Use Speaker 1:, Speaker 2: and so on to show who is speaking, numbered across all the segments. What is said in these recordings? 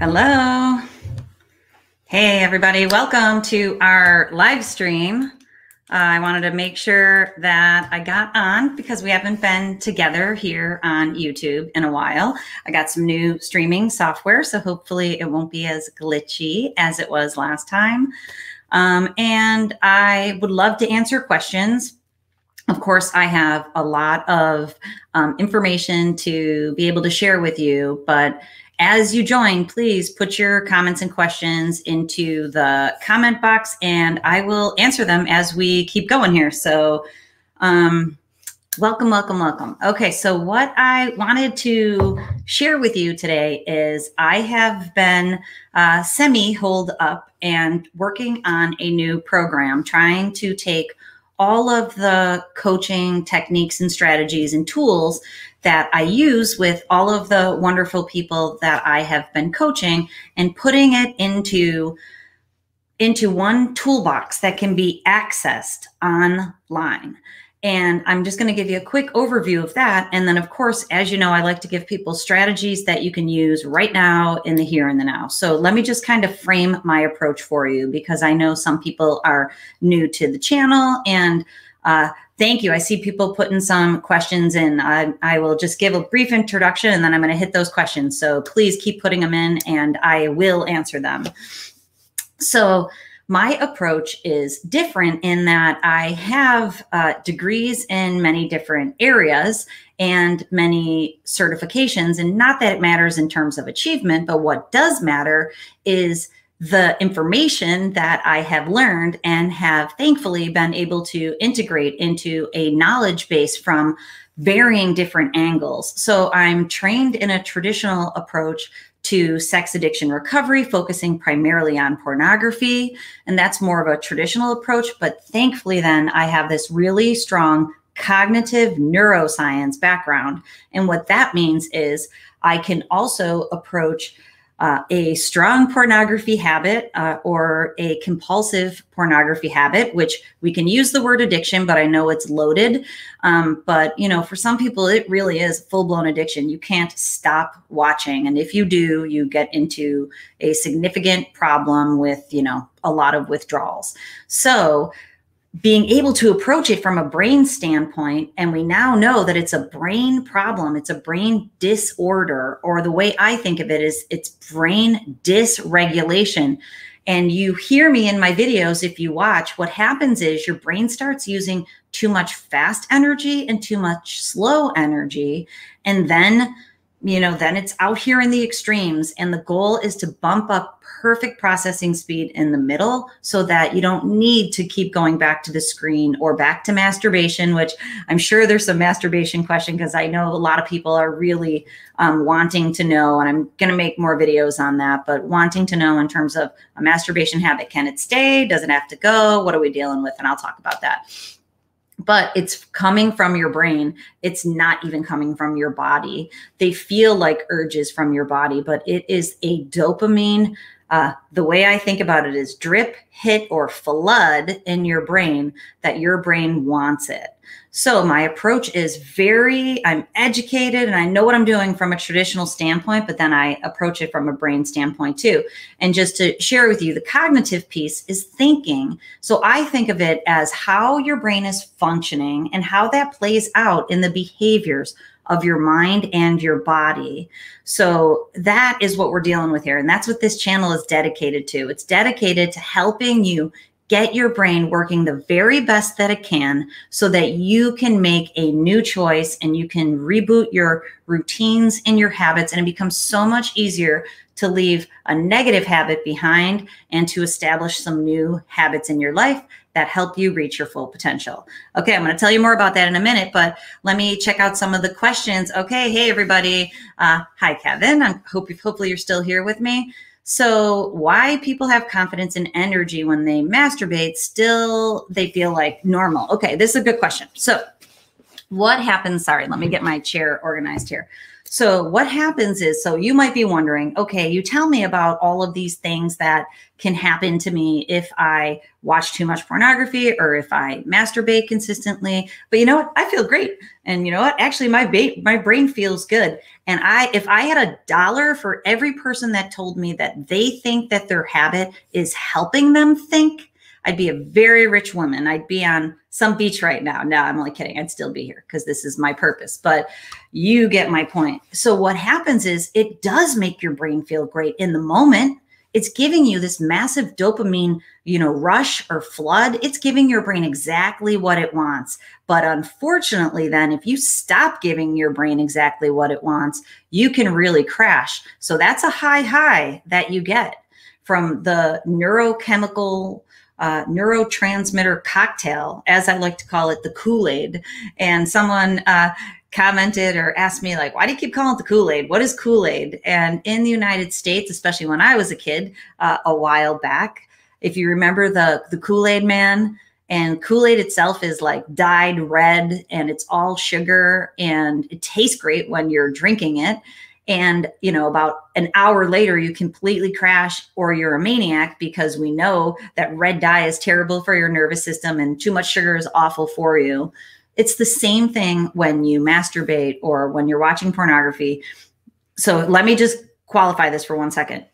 Speaker 1: Hello. Hey, everybody. Welcome to our live stream. Uh, I wanted to make sure that I got on because we haven't been together here on YouTube in a while. I got some new streaming software, so hopefully it won't be as glitchy as it was last time. Um, and I would love to answer questions. Of course, I have a lot of um, information to be able to share with you, but as you join, please put your comments and questions into the comment box and I will answer them as we keep going here. So, um, welcome, welcome, welcome. Okay, so what I wanted to share with you today is I have been uh, semi holed up and working on a new program, trying to take all of the coaching techniques and strategies and tools that I use with all of the wonderful people that I have been coaching and putting it into into one toolbox that can be accessed online. And I'm just going to give you a quick overview of that. And then, of course, as you know, I like to give people strategies that you can use right now in the here and the now. So let me just kind of frame my approach for you because I know some people are new to the channel and uh, thank you. I see people putting some questions in. I, I will just give a brief introduction and then I'm going to hit those questions. So please keep putting them in and I will answer them. So, my approach is different in that I have uh, degrees in many different areas and many certifications. And not that it matters in terms of achievement, but what does matter is the information that I have learned and have thankfully been able to integrate into a knowledge base from varying different angles. So I'm trained in a traditional approach to sex addiction recovery, focusing primarily on pornography. And that's more of a traditional approach. But thankfully, then I have this really strong cognitive neuroscience background. And what that means is I can also approach a strong pornography habit uh, or a compulsive pornography habit, which we can use the word addiction, but I know it's loaded. Um, but you know, for some people, it really is full blown addiction. You can't stop watching, and if you do, you get into a significant problem with you know a lot of withdrawals. So being able to approach it from a brain standpoint and we now know that it's a brain problem it's a brain disorder or the way i think of it is it's brain dysregulation. And you hear me in my videos if you watch what happens is your brain starts using too much fast energy and too much slow energy and then you know, then it's out here in the extremes. And the goal is to bump up perfect processing speed in the middle so that you don't need to keep going back to the screen or back to masturbation, which I'm sure there's some masturbation question because I know a lot of people are really um, wanting to know. And I'm going to make more videos on that, but wanting to know in terms of a masturbation habit can it stay? Does it have to go? What are we dealing with? And I'll talk about that but it's coming from your brain. It's not even coming from your body. They feel like urges from your body, but it is a dopamine. Uh, the way I think about it is drip, hit, or flood in your brain that your brain wants it. So my approach is very, I'm educated and I know what I'm doing from a traditional standpoint, but then I approach it from a brain standpoint too. And just to share with you, the cognitive piece is thinking. So I think of it as how your brain is functioning and how that plays out in the behaviors of your mind and your body. So that is what we're dealing with here. And that's what this channel is dedicated to. It's dedicated to helping you get your brain working the very best that it can so that you can make a new choice and you can reboot your routines and your habits and it becomes so much easier to leave a negative habit behind and to establish some new habits in your life that help you reach your full potential. Okay, I'm going to tell you more about that in a minute, but let me check out some of the questions. Okay, hey everybody. Uh, hi Kevin. I hope hopefully you're still here with me. So, why people have confidence and energy when they masturbate still they feel like normal? Okay, this is a good question. So, what happens? Sorry, let me get my chair organized here. So what happens is, so you might be wondering, okay, you tell me about all of these things that can happen to me if I watch too much pornography or if I masturbate consistently. But you know what? I feel great. And you know what? Actually, my ba- my brain feels good. And I, if I had a dollar for every person that told me that they think that their habit is helping them think, I'd be a very rich woman. I'd be on some beach right now. No, I'm only kidding. I'd still be here because this is my purpose. But you get my point. So what happens is it does make your brain feel great in the moment. It's giving you this massive dopamine, you know, rush or flood. It's giving your brain exactly what it wants. But unfortunately, then if you stop giving your brain exactly what it wants, you can really crash. So that's a high high that you get from the neurochemical uh, neurotransmitter cocktail, as I like to call it, the Kool Aid. And someone uh, commented or asked me, like, why do you keep calling it the Kool Aid? What is Kool Aid? And in the United States, especially when I was a kid uh, a while back, if you remember the, the Kool Aid man, and Kool Aid itself is like dyed red and it's all sugar and it tastes great when you're drinking it and you know about an hour later you completely crash or you're a maniac because we know that red dye is terrible for your nervous system and too much sugar is awful for you. It's the same thing when you masturbate or when you're watching pornography. So let me just qualify this for one second.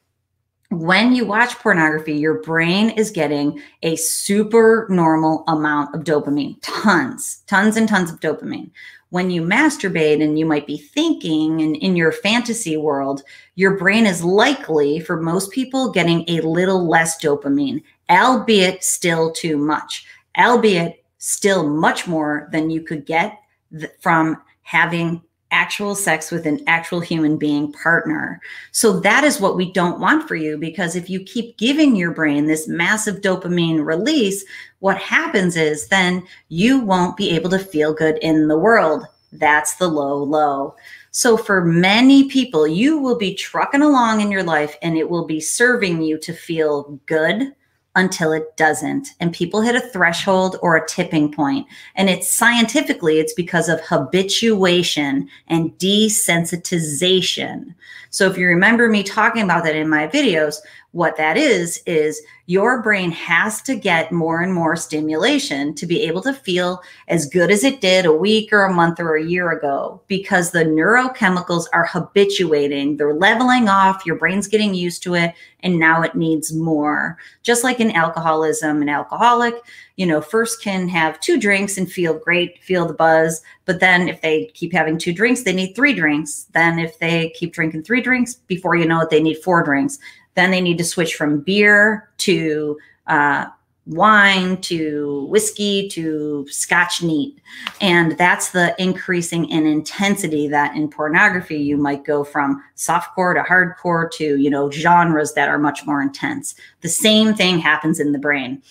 Speaker 1: When you watch pornography, your brain is getting a super normal amount of dopamine, tons, tons and tons of dopamine when you masturbate and you might be thinking and in your fantasy world, your brain is likely, for most people, getting a little less dopamine, albeit still too much, albeit still much more than you could get th- from having actual sex with an actual human being partner. So that is what we don't want for you because if you keep giving your brain this massive dopamine release, what happens is then you won't be able to feel good in the world. That's the low low. So for many people, you will be trucking along in your life and it will be serving you to feel good until it doesn't. And people hit a threshold or a tipping point. And it's scientifically it's because of habituation and desensitization so if you remember me talking about that in my videos what that is is your brain has to get more and more stimulation to be able to feel as good as it did a week or a month or a year ago because the neurochemicals are habituating. They're leveling off, your brain's getting used to it, and now it needs more. Just like in alcoholism, an alcoholic, you know, first can have two drinks and feel great, feel the buzz. But then if they keep having two drinks, they need three drinks. Then if they keep drinking three drinks, before you know it, they need four drinks. Then they need to switch from beer to uh, wine to whiskey to scotch neat. And that's the increasing in intensity that in pornography you might go from softcore to hardcore to, you know, genres that are much more intense. The same thing happens in the brain.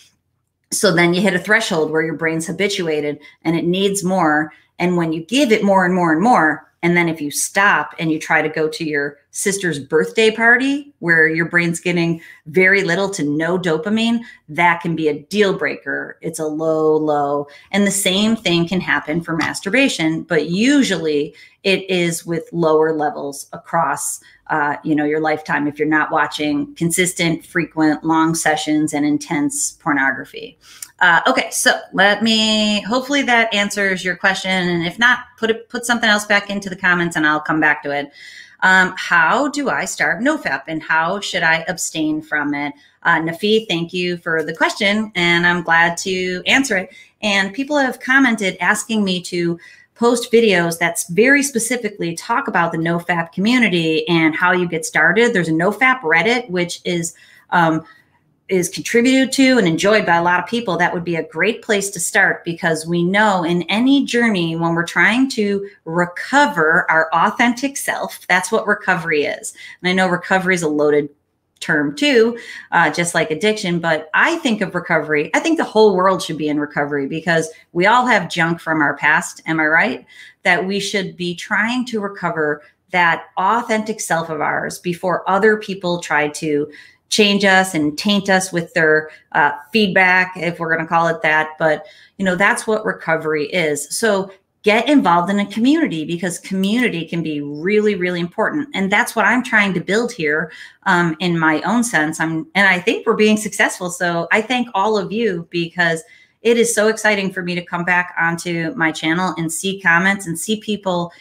Speaker 1: So then you hit a threshold where your brain's habituated and it needs more. And when you give it more and more and more, and then if you stop and you try to go to your sister's birthday party where your brain's getting very little to no dopamine, that can be a deal breaker. It's a low, low. And the same thing can happen for masturbation, but usually it is with lower levels across uh, you know your lifetime if you're not watching consistent frequent long sessions and intense pornography uh, okay, so let me. Hopefully that answers your question, and if not, put it put something else back into the comments, and I'll come back to it. Um, how do I start NoFap, and how should I abstain from it? Uh, Nafi, thank you for the question, and I'm glad to answer it. And people have commented asking me to post videos that's very specifically talk about the NoFap community and how you get started. There's a NoFap Reddit, which is um, is contributed to and enjoyed by a lot of people, that would be a great place to start because we know in any journey when we're trying to recover our authentic self, that's what recovery is. And I know recovery is a loaded term too, uh, just like addiction. But I think of recovery, I think the whole world should be in recovery because we all have junk from our past. Am I right? That we should be trying to recover that authentic self of ours before other people try to change us and taint us with their uh, feedback, if we're going to call it that. But, you know, that's what recovery is. So get involved in a community because community can be really really important and that's what i'm trying to build here um, in my own sense i'm and i think we're being successful so i thank all of you because it is so exciting for me to come back onto my channel and see comments and see people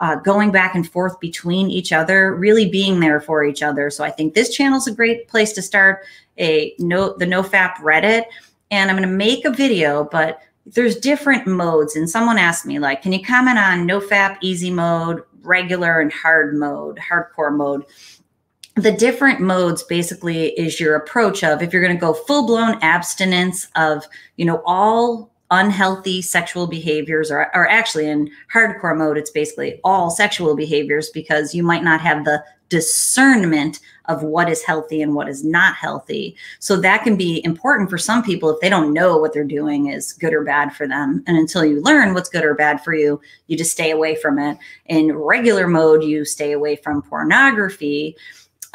Speaker 1: uh, going back and forth between each other, really being there for each other. So I think this channel is a great place to start a no the NoFap Reddit. And I'm going to make a video, but there's different modes. And someone asked me, like, can you comment on NoFap easy mode, regular, and hard mode, hardcore mode? The different modes basically is your approach of if you're going to go full blown abstinence of, you know, all unhealthy sexual behaviors or, or actually in hardcore mode it's basically all sexual behaviors because you might not have the discernment of what is healthy and what is not healthy. So that can be important for some people if they don't know what they're doing is good or bad for them. And until you learn what's good or bad for you you just stay away from it. In regular mode you stay away from pornography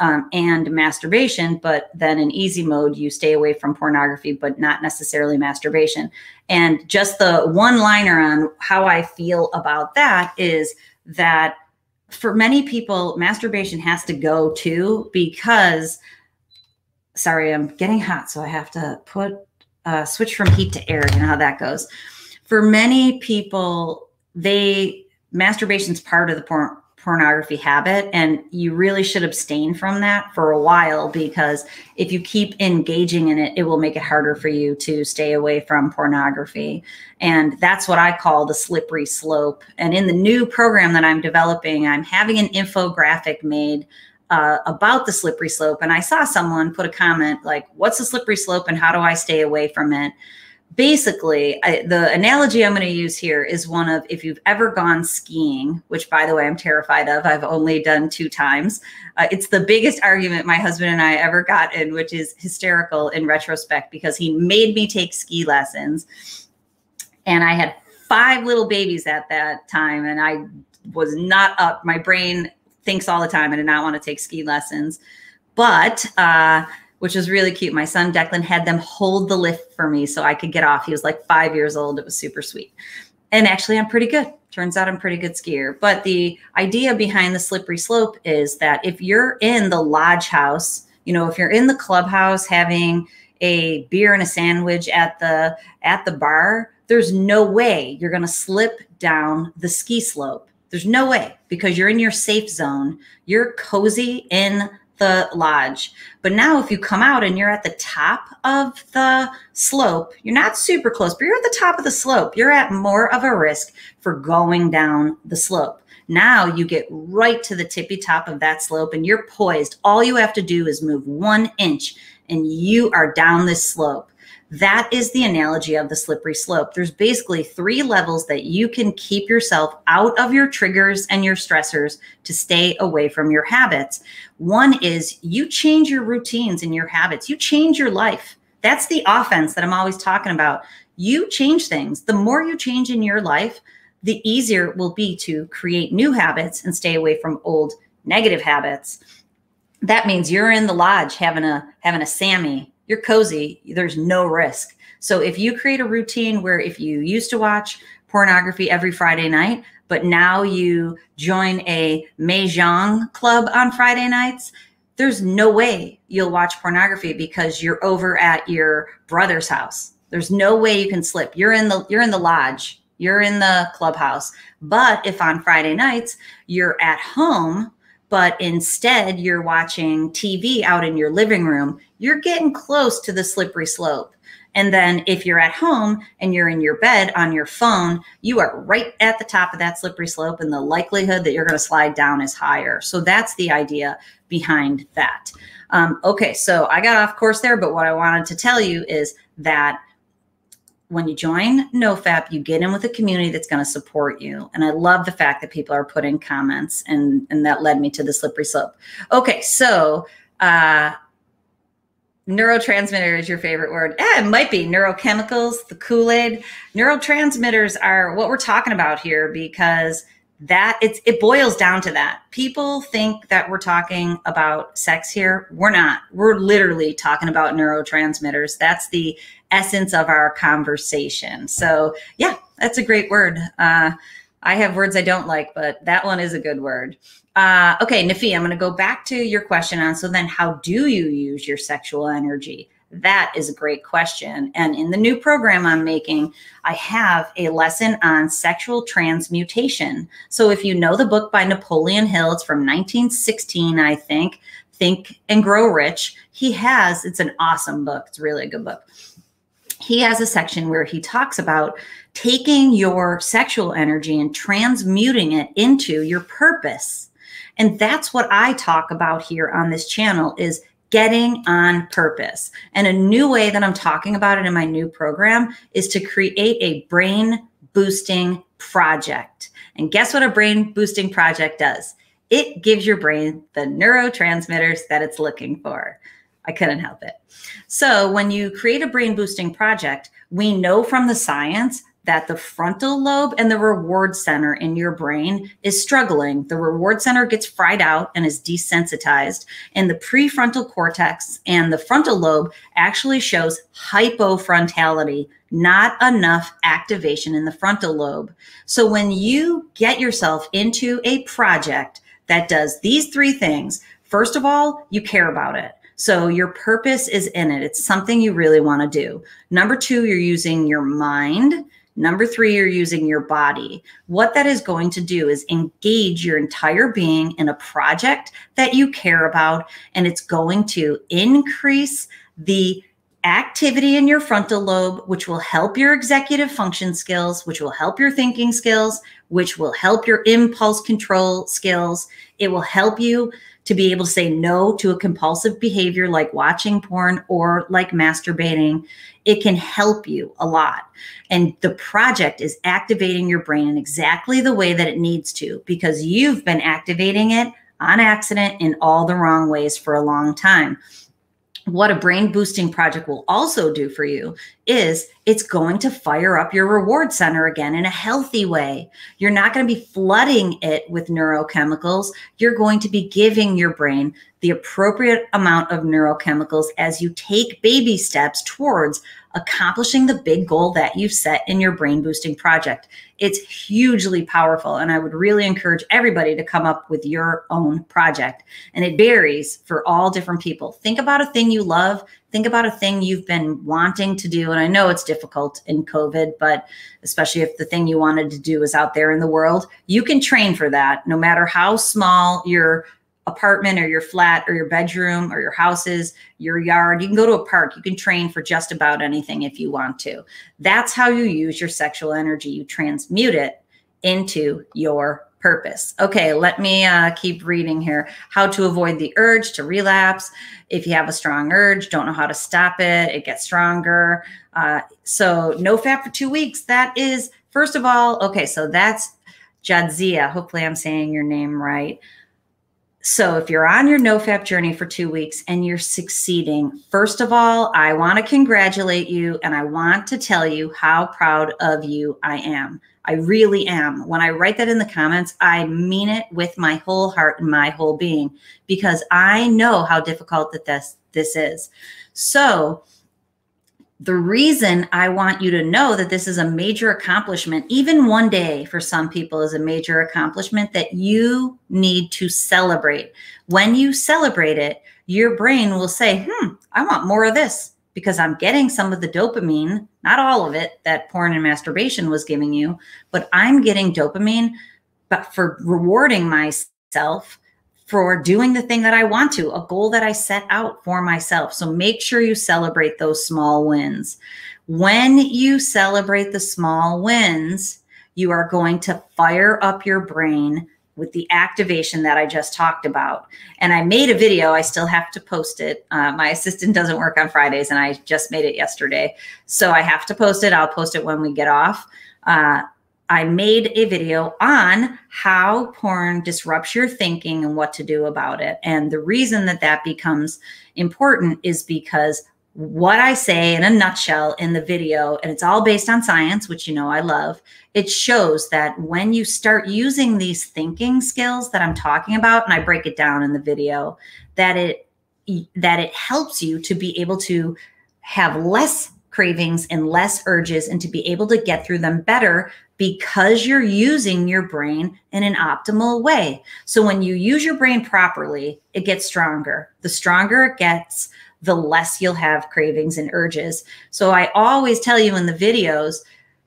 Speaker 1: um, and masturbation, but then in easy mode, you stay away from pornography, but not necessarily masturbation. And just the one liner on how I feel about that is that for many people, masturbation has to go too, because sorry, I'm getting hot. So I have to put, uh, switch from heat to air. You know how that goes. For many people, they, masturbation's part of the porn pornography habit and you really should abstain from that for a while because if you keep engaging in it it will make it harder for you to stay away from pornography. And that's what i call the slippery slope. And in the new program that i'm developing i'm having an infographic made uh, about the slippery slope. And i saw someone put a comment like what's the slippery slope and how do i stay away from it basically I, the analogy i'm going to use here is one of if you've ever gone skiing which by the way i'm terrified of i've only done two times uh, it's the biggest argument my husband and i ever got in which is hysterical in retrospect because he made me take ski lessons. And i had five little babies at that time and i was not up. My brain thinks all the time i did not want to take ski lessons. But uh, which was really cute. My son Declan had them hold the lift for me so I could get off. He was like five years old. It was super sweet. And actually, I'm pretty good. Turns out I'm pretty good skier. But the idea behind the slippery slope is that if you're in the lodge house, you know, if you're in the clubhouse having a beer and a sandwich at the at the bar, there's no way you're going to slip down the ski slope. There's no way because you're in your safe zone. You're cozy in the lodge. But now, if you come out and you're at the top of the slope, you're not super close, but you're at the top of the slope. You're at more of a risk for going down the slope. Now you get right to the tippy top of that slope and you're poised. All you have to do is move one inch and you are down this slope. That is the analogy of the slippery slope. There's basically three levels that you can keep yourself out of your triggers and your stressors to stay away from your habits. One is you change your routines and your habits, you change your life. That's the offense that I'm always talking about. You change things. The more you change in your life, the easier it will be to create new habits and stay away from old negative habits. That means you're in the lodge having a having a Sammy you're cozy, there's no risk. So if you create a routine where if you used to watch pornography every Friday night, but now you join a Mahjong club on Friday nights, there's no way you'll watch pornography because you're over at your brother's house. There's no way you can slip. You're in the you're in the lodge. You're in the clubhouse. But if on Friday nights you're at home but instead you're watching TV out in your living room, you're getting close to the slippery slope. And then if you're at home and you're in your bed on your phone, you are right at the top of that slippery slope, and the likelihood that you're going to slide down is higher. So that's the idea behind that. Um, okay, so I got off course there, but what I wanted to tell you is that when you join NoFap, you get in with a community that's going to support you. And I love the fact that people are putting comments, and and that led me to the slippery slope. Okay, so uh, neurotransmitter is your favorite word. It might be neurochemicals, the Kool Aid. Neurotransmitters are what we're talking about here because that it's it boils down to that. People think that we're talking about sex here. We're not. We're literally talking about neurotransmitters. That's the essence of our conversation. So, yeah, That's a great word. Uh, I have words I don't like, but that one is a good word. Uh, okay, Nafi, I'm going to go back to your question on so then how do you use your sexual energy? That is a great question. And in the new program I'm making, I have a lesson on sexual transmutation. So if you know the book by Napoleon Hill, it's from 1916, I think, Think and Grow Rich. He has, it's an awesome book. It's really a good book. He has a section where he talks about taking your sexual energy and transmuting it into your purpose. And that's what I talk about here on this channel is getting on purpose. And a new way that I'm talking about it in my new program is to create a brain boosting project. And guess what a brain boosting project does? It gives your brain the neurotransmitters that it's looking for. I couldn't help it. So, when you create a brain boosting project, we know from the science that the frontal lobe and the reward center in your brain is struggling. The reward center gets fried out and is desensitized, and the prefrontal cortex and the frontal lobe actually shows hypofrontality, not enough activation in the frontal lobe. So when you get yourself into a project that does these three things, first of all, you care about it. So your purpose is in it. It's something you really want to do. Number two, you're using your mind Number three, you're using your body. What that is going to do is engage your entire being in a project that you care about, and it's going to increase the activity in your frontal lobe, which will help your executive function skills, which will help your thinking skills, which will help your impulse control skills. It will help you to be able to say no to a compulsive behavior like watching porn or like masturbating. It can help you a lot. And the project is activating your brain in exactly the way that it needs to because you've been activating it on accident in all the wrong ways for a long time what a brain boosting project will also do for you is it's going to fire up your reward center again in a healthy way. You're not going to be flooding it with neurochemicals. You're going to be giving your brain the appropriate amount of neurochemicals as you take baby steps towards accomplishing the big goal that you've set in your brain boosting project. It's hugely powerful. And I would really encourage everybody to come up with your own project. And it varies for all different people. Think about a thing you love. Think about a thing you've been wanting to do. And I know it's difficult in COVID, but especially if the thing you wanted to do is out there in the world, you can train for that no matter how small your apartment or your flat or your bedroom or your houses, your yard. You can go to a park. You can train for just about anything if you want to. That's how you use your sexual energy. You transmute it into your purpose. Okay, let me uh, keep reading here. How to avoid the urge to relapse. If you have a strong urge, don't know how to stop it, it gets stronger. Uh, so, NoFap for two weeks. That is, first of all, okay, so that's Jadzia. Hopefully, I'm saying your name right. So, if you're on your NoFap journey for two weeks and you're succeeding, first of all, I want to congratulate you and I want to tell you how proud of you I am. I really am. When I write that in the comments, I mean it with my whole heart and my whole being because I know how difficult that this this is. So, the reason I want you to know that this is a major accomplishment, even one day for some people is a major accomplishment that you need to celebrate. When you celebrate it, your brain will say, hmm, I want more of this because I'm getting some of the dopamine, not all of it that porn and masturbation was giving you, but I'm getting dopamine but for rewarding myself for doing the thing that I want to, a goal that I set out for myself. So make sure you celebrate those small wins. When you celebrate the small wins, you are going to fire up your brain with the activation that I just talked about. And I made a video, I still have to post it. Uh, my assistant doesn't work on Fridays, and I just made it yesterday. So I have to post it. I'll post it when we get off. Uh, I made a video on how porn disrupts your thinking and what to do about it. And the reason that that becomes important is because what I say in a nutshell in the video, and it's all based on science, which you know I love, it shows that when you start using these thinking skills that I'm talking about, and I break it down in the video, that it that it helps you to be able to have less cravings and less urges and to be able to get through them better because you're using your brain in an optimal way. So when you use your brain properly, it gets stronger. The stronger it gets, the less you'll have cravings and urges. So I always tell you in the videos,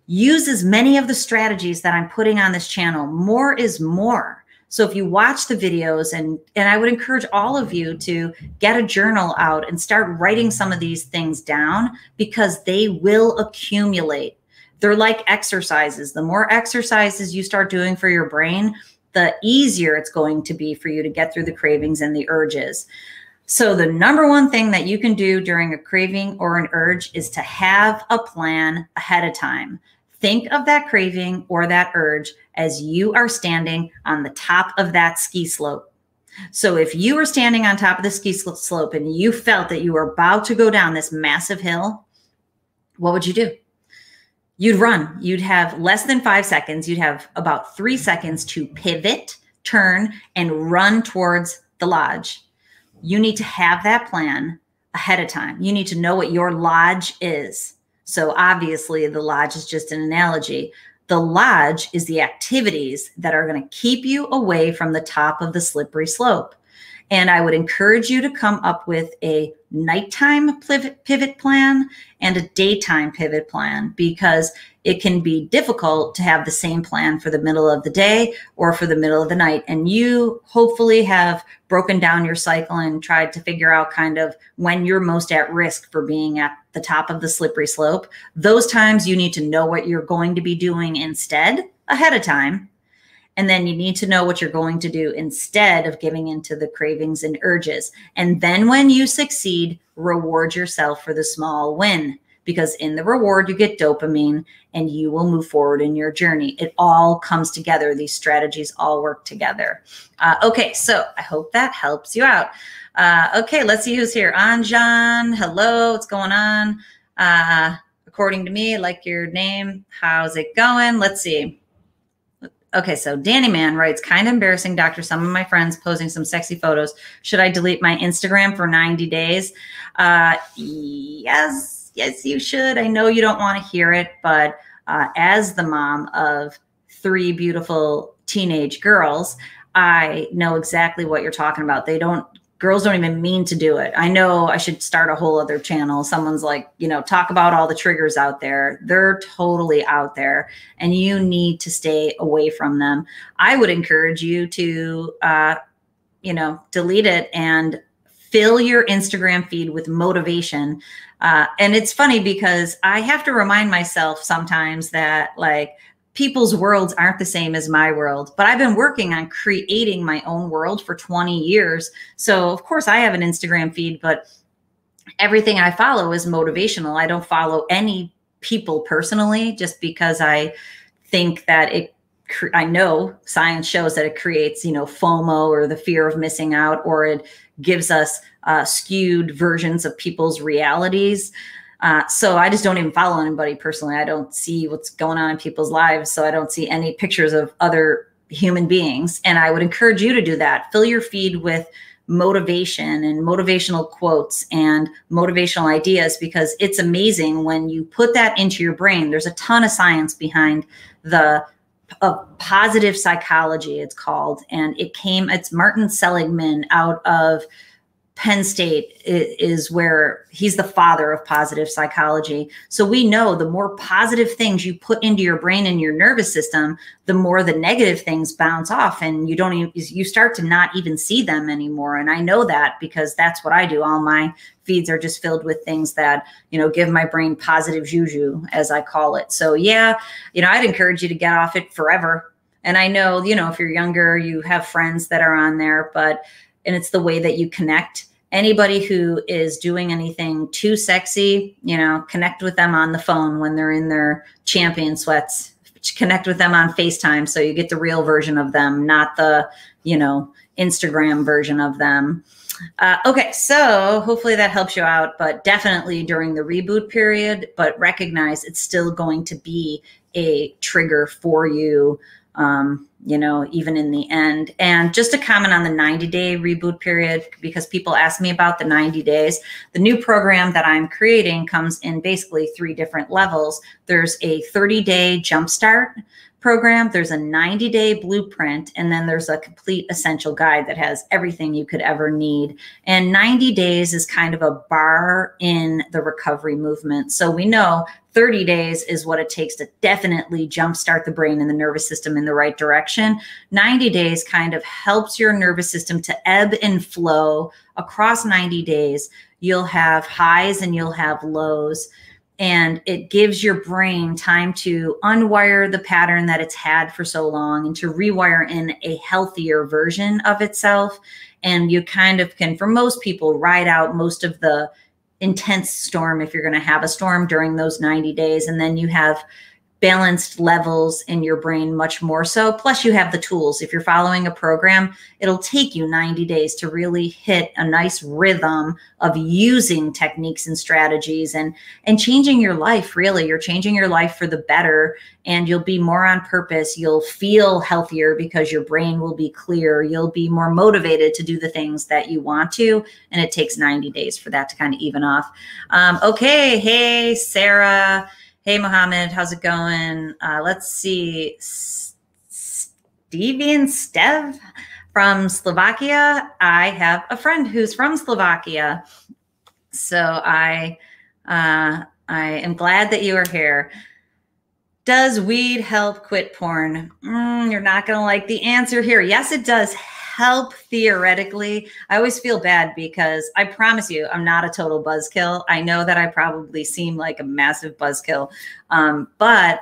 Speaker 1: use as many of the strategies that I'm putting on this channel. More is more. So if you watch the videos and and I would encourage all of you to get a journal out and start writing some of these things down because they will accumulate. They're like exercises. The more exercises you start doing for your brain, the easier it's going to be for you to get through the cravings and the urges. So, the number one thing that you can do during a craving or an urge is to have a plan ahead of time. Think of that craving or that urge as you are standing on the top of that ski slope. So, if you were standing on top of the ski slope and you felt that you were about to go down this massive hill, what would you do? You'd run. You'd have less than five seconds. You'd have about three seconds to pivot, turn, and run towards the lodge you need to have that plan ahead of time. You need to know what your lodge is. So obviously, the lodge is just an analogy. The lodge is the activities that are going to keep you away from the top of the slippery slope. And I would encourage you to come up with a nighttime pivot, plan and a daytime pivot plan because it can be difficult to have the same plan for the middle of the day or for the middle of the night. And you hopefully have broken down your cycle and tried to figure out kind of when you're most at risk for being at the top of the slippery slope. Those times you need to know what you're going to be doing instead ahead of time. And then you need to know what you're going to do instead of giving into the cravings and urges. And then when you succeed, reward yourself for the small win because in the reward you get dopamine and you will move forward in your journey. It all comes together. These strategies all work together. Uh, okay so i hope that helps you out. Uh, okay let's see who's here. Anjan hello what's going on? Uh, according to me like your name. How's it going? Let's see Okay, so Danny Man writes, kind of embarrassing, doctor. Some of my friends posting some sexy photos. Should I delete my Instagram for 90 days? Uh, yes, yes, you should. I know you don't want to hear it, but uh, as the mom of three beautiful teenage girls, I know exactly what you're talking about. They don't, girls don't even mean to do it. I know I should start a whole other channel. Someone's like, you know, talk about all the triggers out there. They're totally out there and you need to stay away from them. I would encourage you to, uh, you know, delete it and fill your Instagram feed with motivation uh, and it's funny because I have to remind myself sometimes that like people's worlds aren't the same as my world, but I've been working on creating my own world for 20 years. So, of course, I have an Instagram feed, but everything I follow is motivational. I don't follow any people personally just because I think that it I know science shows that it creates, you know, FOMO or the fear of missing out, or it gives us uh, skewed versions of people's realities. Uh, so I just don't even follow anybody personally. I don't see what's going on in people's lives. So I don't see any pictures of other human beings. And I would encourage you to do that. Fill your feed with motivation and motivational quotes and motivational ideas because it's amazing when you put that into your brain. There's a ton of science behind the positive psychology it's called and it came it's martin seligman out of Penn State is where he's the father of positive psychology. So we know the more positive things you put into your brain and your nervous system, the more the negative things bounce off and you don't even, you start to not even see them anymore. And I know that because that's what I do. All my feeds are just filled with things that, you know, give my brain positive juju, as I call it. So yeah, you know, I'd encourage you to get off it forever. And I know, you know, if you're younger, you have friends that are on there, but and it's the way that you connect anybody who is doing anything too sexy, you know, connect with them on the phone when they're in their champion sweats. Connect with them on FaceTime so you get the real version of them, not the, you know, Instagram version of them. Uh, okay, so hopefully that helps you out, but definitely during the reboot period, but recognize it's still going to be a trigger for you um, you know, even in the end. And just to comment on the 90 day reboot period, because people ask me about the 90 days, the new program that I'm creating comes in basically three different levels. There's a 30 day jumpstart program, there's a 90 day blueprint, and then there's a complete essential guide that has everything you could ever need. And 90 days is kind of a bar in the recovery movement. So we know 30 days is what it takes to definitely jumpstart the brain and the nervous system in the right direction. 90 days kind of helps your nervous system to ebb and flow across 90 days. You'll have highs and you'll have lows and it gives your brain time to unwire the pattern that it's had for so long and to rewire in a healthier version of itself. And you kind of can for most people ride out most of the intense storm if you're going to have a storm during those 90 days. And then you have balanced levels in your brain much more so. Plus, you have the tools. If you're following a program, it'll take you 90 days to really hit a nice rhythm of using techniques and strategies and and changing your life. Really, you're changing your life for the better, and you'll be more on purpose. You'll feel healthier because your brain will be clear. You'll be more motivated to do the things that you want to, and it takes 90 days for that to kind of even off. Um, okay, hey Sarah. Hey, Mohammed, how's it going? Uh, let's see. Stevian Stev from Slovakia. I have a friend who's from Slovakia. So I, uh, I am glad that you are here. Does weed help quit porn? Mm, you're not going to like the answer here. Yes, it does help theoretically. I always feel bad because I promise you, I'm not a total buzzkill. I know that I probably seem like a massive buzzkill, um, but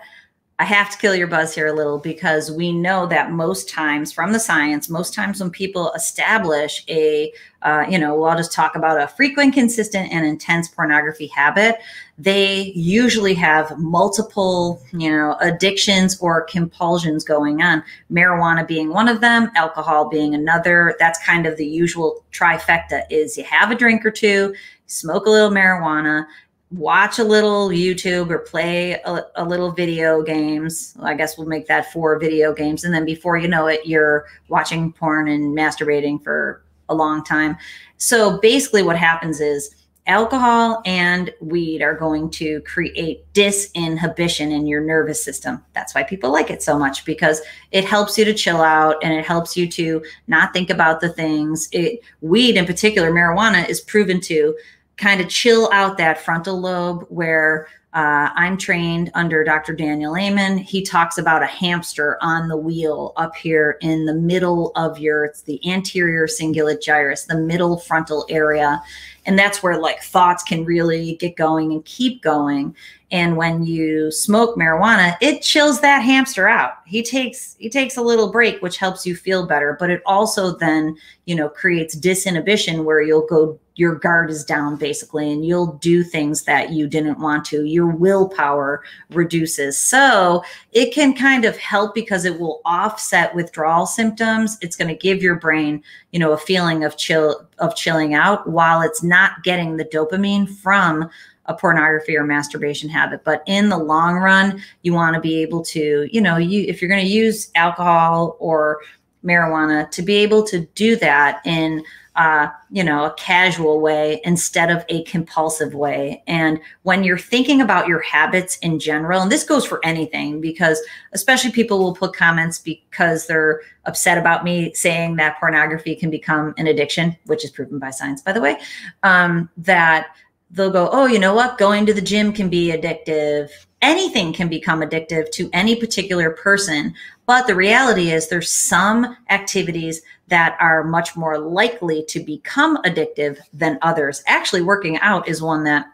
Speaker 1: I have to kill your buzz here a little because we know that most times from the science, most times when people establish a, uh, you know, well, I'll just talk about a frequent, consistent, and intense pornography habit, they usually have multiple, you know, addictions or compulsions going on. Marijuana being one of them, alcohol being another. That's kind of the usual trifecta is you have a drink or two, smoke a little marijuana, watch a little YouTube or play a, a, little video games. I guess we'll make that four video games. And then before you know it, you're watching porn and masturbating for a long time. So basically, what happens is alcohol and weed are going to create disinhibition in your nervous system. That's why people like it so much because it helps you to chill out and it helps you to not think about the things. It weed in particular, marijuana is proven to kind of chill out that frontal lobe where uh, I'm trained under Dr. Daniel Amen. He talks about a hamster on the wheel up here in the middle of your, it's the anterior cingulate gyrus, the middle frontal area. And that's where like thoughts can really get going and keep going. And when you smoke marijuana, it chills that hamster out. He takes he takes a little break, which helps you feel better. But it also then, you know, creates disinhibition where you'll go your guard is down basically and you'll do things that you didn't want to. Your willpower reduces. So it can kind of help because it will offset withdrawal symptoms. It's going to give your brain you know a feeling of chill of chilling out while it's not getting the dopamine from a pornography or masturbation habit. But in the long run you want to be able to you know you if you're going to use alcohol or marijuana to be able to do that in uh, you know, a casual way instead of a compulsive way. And when you're thinking about your habits in general, and this goes for anything, because especially people will put comments because they're upset about me saying that pornography can become an addiction, which is proven by science, by the way, um, that they'll go, oh, you know what? Going to the gym can be addictive. Anything can become addictive to any particular person. But the reality is, there's some activities that are much more likely to become addictive than others. Actually, working out is one that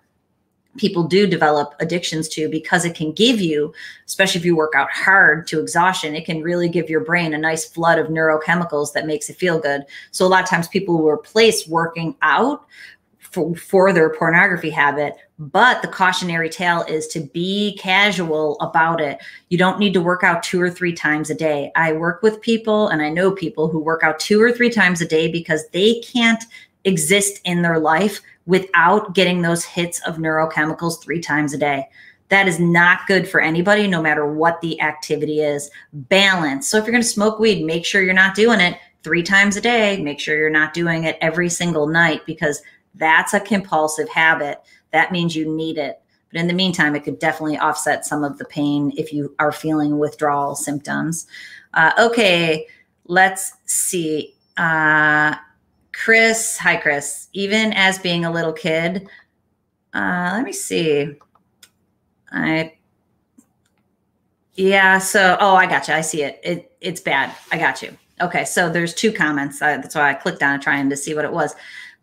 Speaker 1: people do develop addictions to because it can give you, especially if you work out hard to exhaustion, it can really give your brain a nice flood of neurochemicals that makes it feel good. So a lot of times people will replace working out for, for their pornography habit. But the cautionary tale is to be casual about it. You don't need to work out two or three times a day. I work with people and I know people who work out two or three times a day because they can't exist in their life without getting those hits of neurochemicals three times a day That is not good for anybody, no matter what the activity is. Balance. So if you're going to smoke weed, make sure you're not doing it three times a day. Make sure you're not doing it every single night because that's a compulsive habit. That means you need it. But in the meantime, it could definitely offset some of the pain if you are feeling withdrawal symptoms. Uh, okay, let's see. Uh, Chris, hi, Chris. Even as being a little kid, uh, let me see. I, yeah. So, oh, I got you. I see it. It it's bad. I got you. Okay. So there's two comments. That's why I clicked on it trying to see what it was.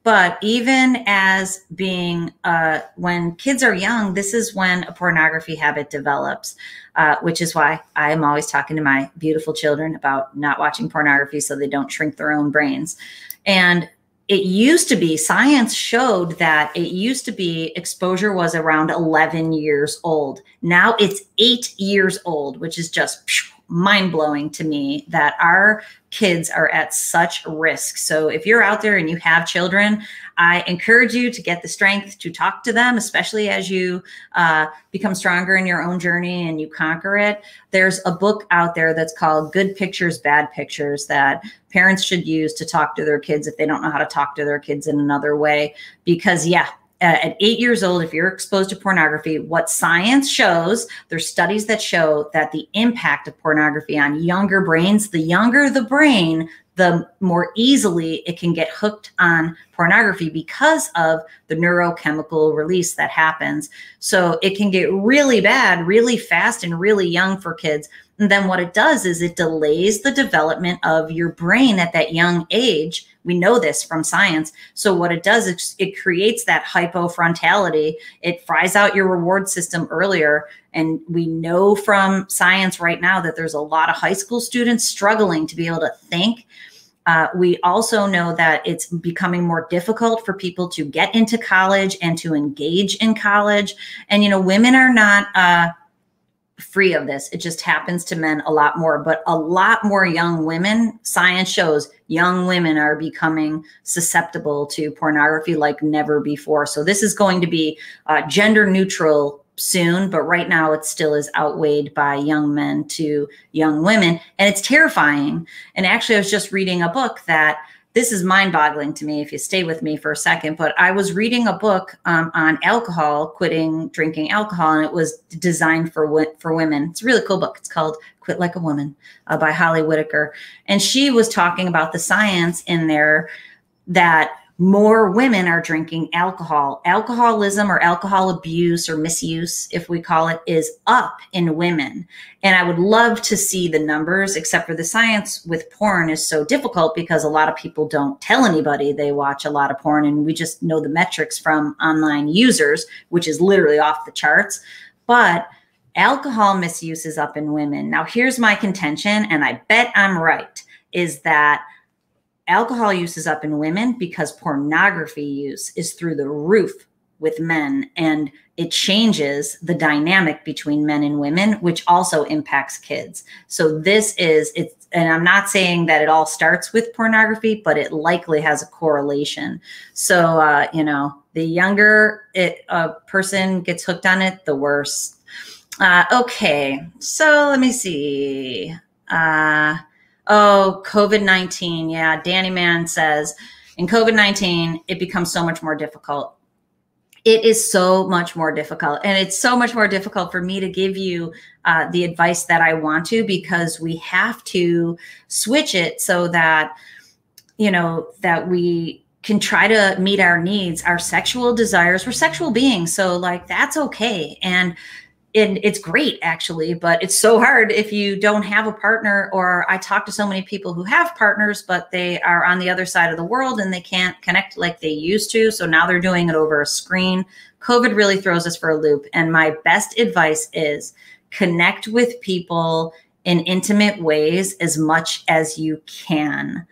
Speaker 1: But even as being, uh, when kids are young, this is when a pornography habit develops, uh, which is why I am always talking to my beautiful children about not watching pornography so they don't shrink their own brains. And it used to be science showed that it used to be exposure was around 11 years old now it's eight years old which is just mind blowing to me that our kids are at such risk. So if you're out there and you have children, I encourage you to get the strength to talk to them, especially as you uh, become stronger in your own journey and you conquer it. There's a book out there that's called Good Pictures, Bad Pictures that parents should use to talk to their kids if they don't know how to talk to their kids in another way. Because, yeah, Uh, at eight years old, if you're exposed to pornography, what science shows, there's studies that show that the impact of pornography on younger brains, the younger the brain, the more easily it can get hooked on pornography because of the neurochemical release that happens. So it can get really bad, really fast, and really young for kids. And then what it does is it delays the development of your brain at that young age we know this from science. So what it does is it creates that hypofrontality. It fries out your reward system earlier. And we know from science right now that there's a lot of high school students struggling to be able to think. Uh, we also know that it's becoming more difficult for people to get into college and to engage in college. And, you know, women are not, uh, free of this. It just happens to men a lot more, but a lot more young women, science shows young women are becoming susceptible to pornography like never before. So this is going to be uh, gender neutral soon, but right now it still is outweighed by young men to young women. And it's terrifying. And actually, I was just reading a book that this is mind boggling to me if you stay with me for a second. But I was reading a book um, on alcohol, quitting drinking alcohol, and it was designed for for women. It's a really cool book. It's called Quit Like a Woman uh, by Holly Whitaker. And she was talking about the science in there that more women are drinking alcohol. Alcoholism or alcohol abuse or misuse, if we call it, is up in women. And I would love to see the numbers, except for the science with porn is so difficult because a lot of people don't tell anybody they watch a lot of porn. And we just know the metrics from online users, which is literally off the charts. But alcohol misuse is up in women. Now, here's my contention, and I bet I'm right, is that alcohol use is up in women because pornography use is through the roof with men and it changes the dynamic between men and women which also impacts kids. So this is it's and i'm not saying that it all starts with pornography but it likely has a correlation. So uh, you know the younger it, a person gets hooked on it the worse. Uh, okay so let me see. Uh, oh, COVID 19. Yeah. Danny Mann says, in COVID 19, it becomes so much more difficult. It is so much more difficult. And it's so much more difficult for me to give you uh, the advice that I want to because we have to switch it so that, you know, that we can try to meet our needs, our sexual desires. We're sexual beings. So, like, that's okay. And and it's great actually but it's so hard if you don't have a partner or i talk to so many people who have partners but they are on the other side of the world and they can't connect like they used to so now they're doing it over a screen. Covid really throws us for a loop and my best advice is connect with people in intimate ways as much as you can.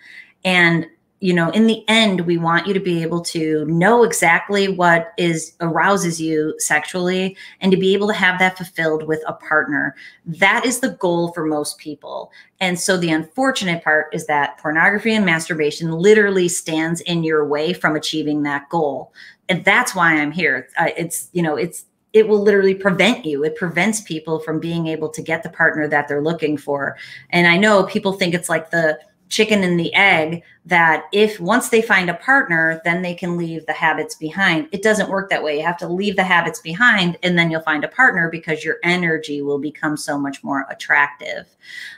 Speaker 1: And you know in the end we want you to be able to know exactly what is arouses you sexually and to be able to have that fulfilled with a partner that is the goal for most people and so the unfortunate part is that pornography and masturbation literally stands in your way from achieving that goal and that's why i'm here uh, it's you know it's it will literally prevent you. It prevents people from being able to get the partner that they're looking for. And I know people think it's like the chicken and the egg that if once they find a partner, then they can leave the habits behind. It doesn't work that way. You have to leave the habits behind and then you'll find a partner because your energy will become so much more attractive.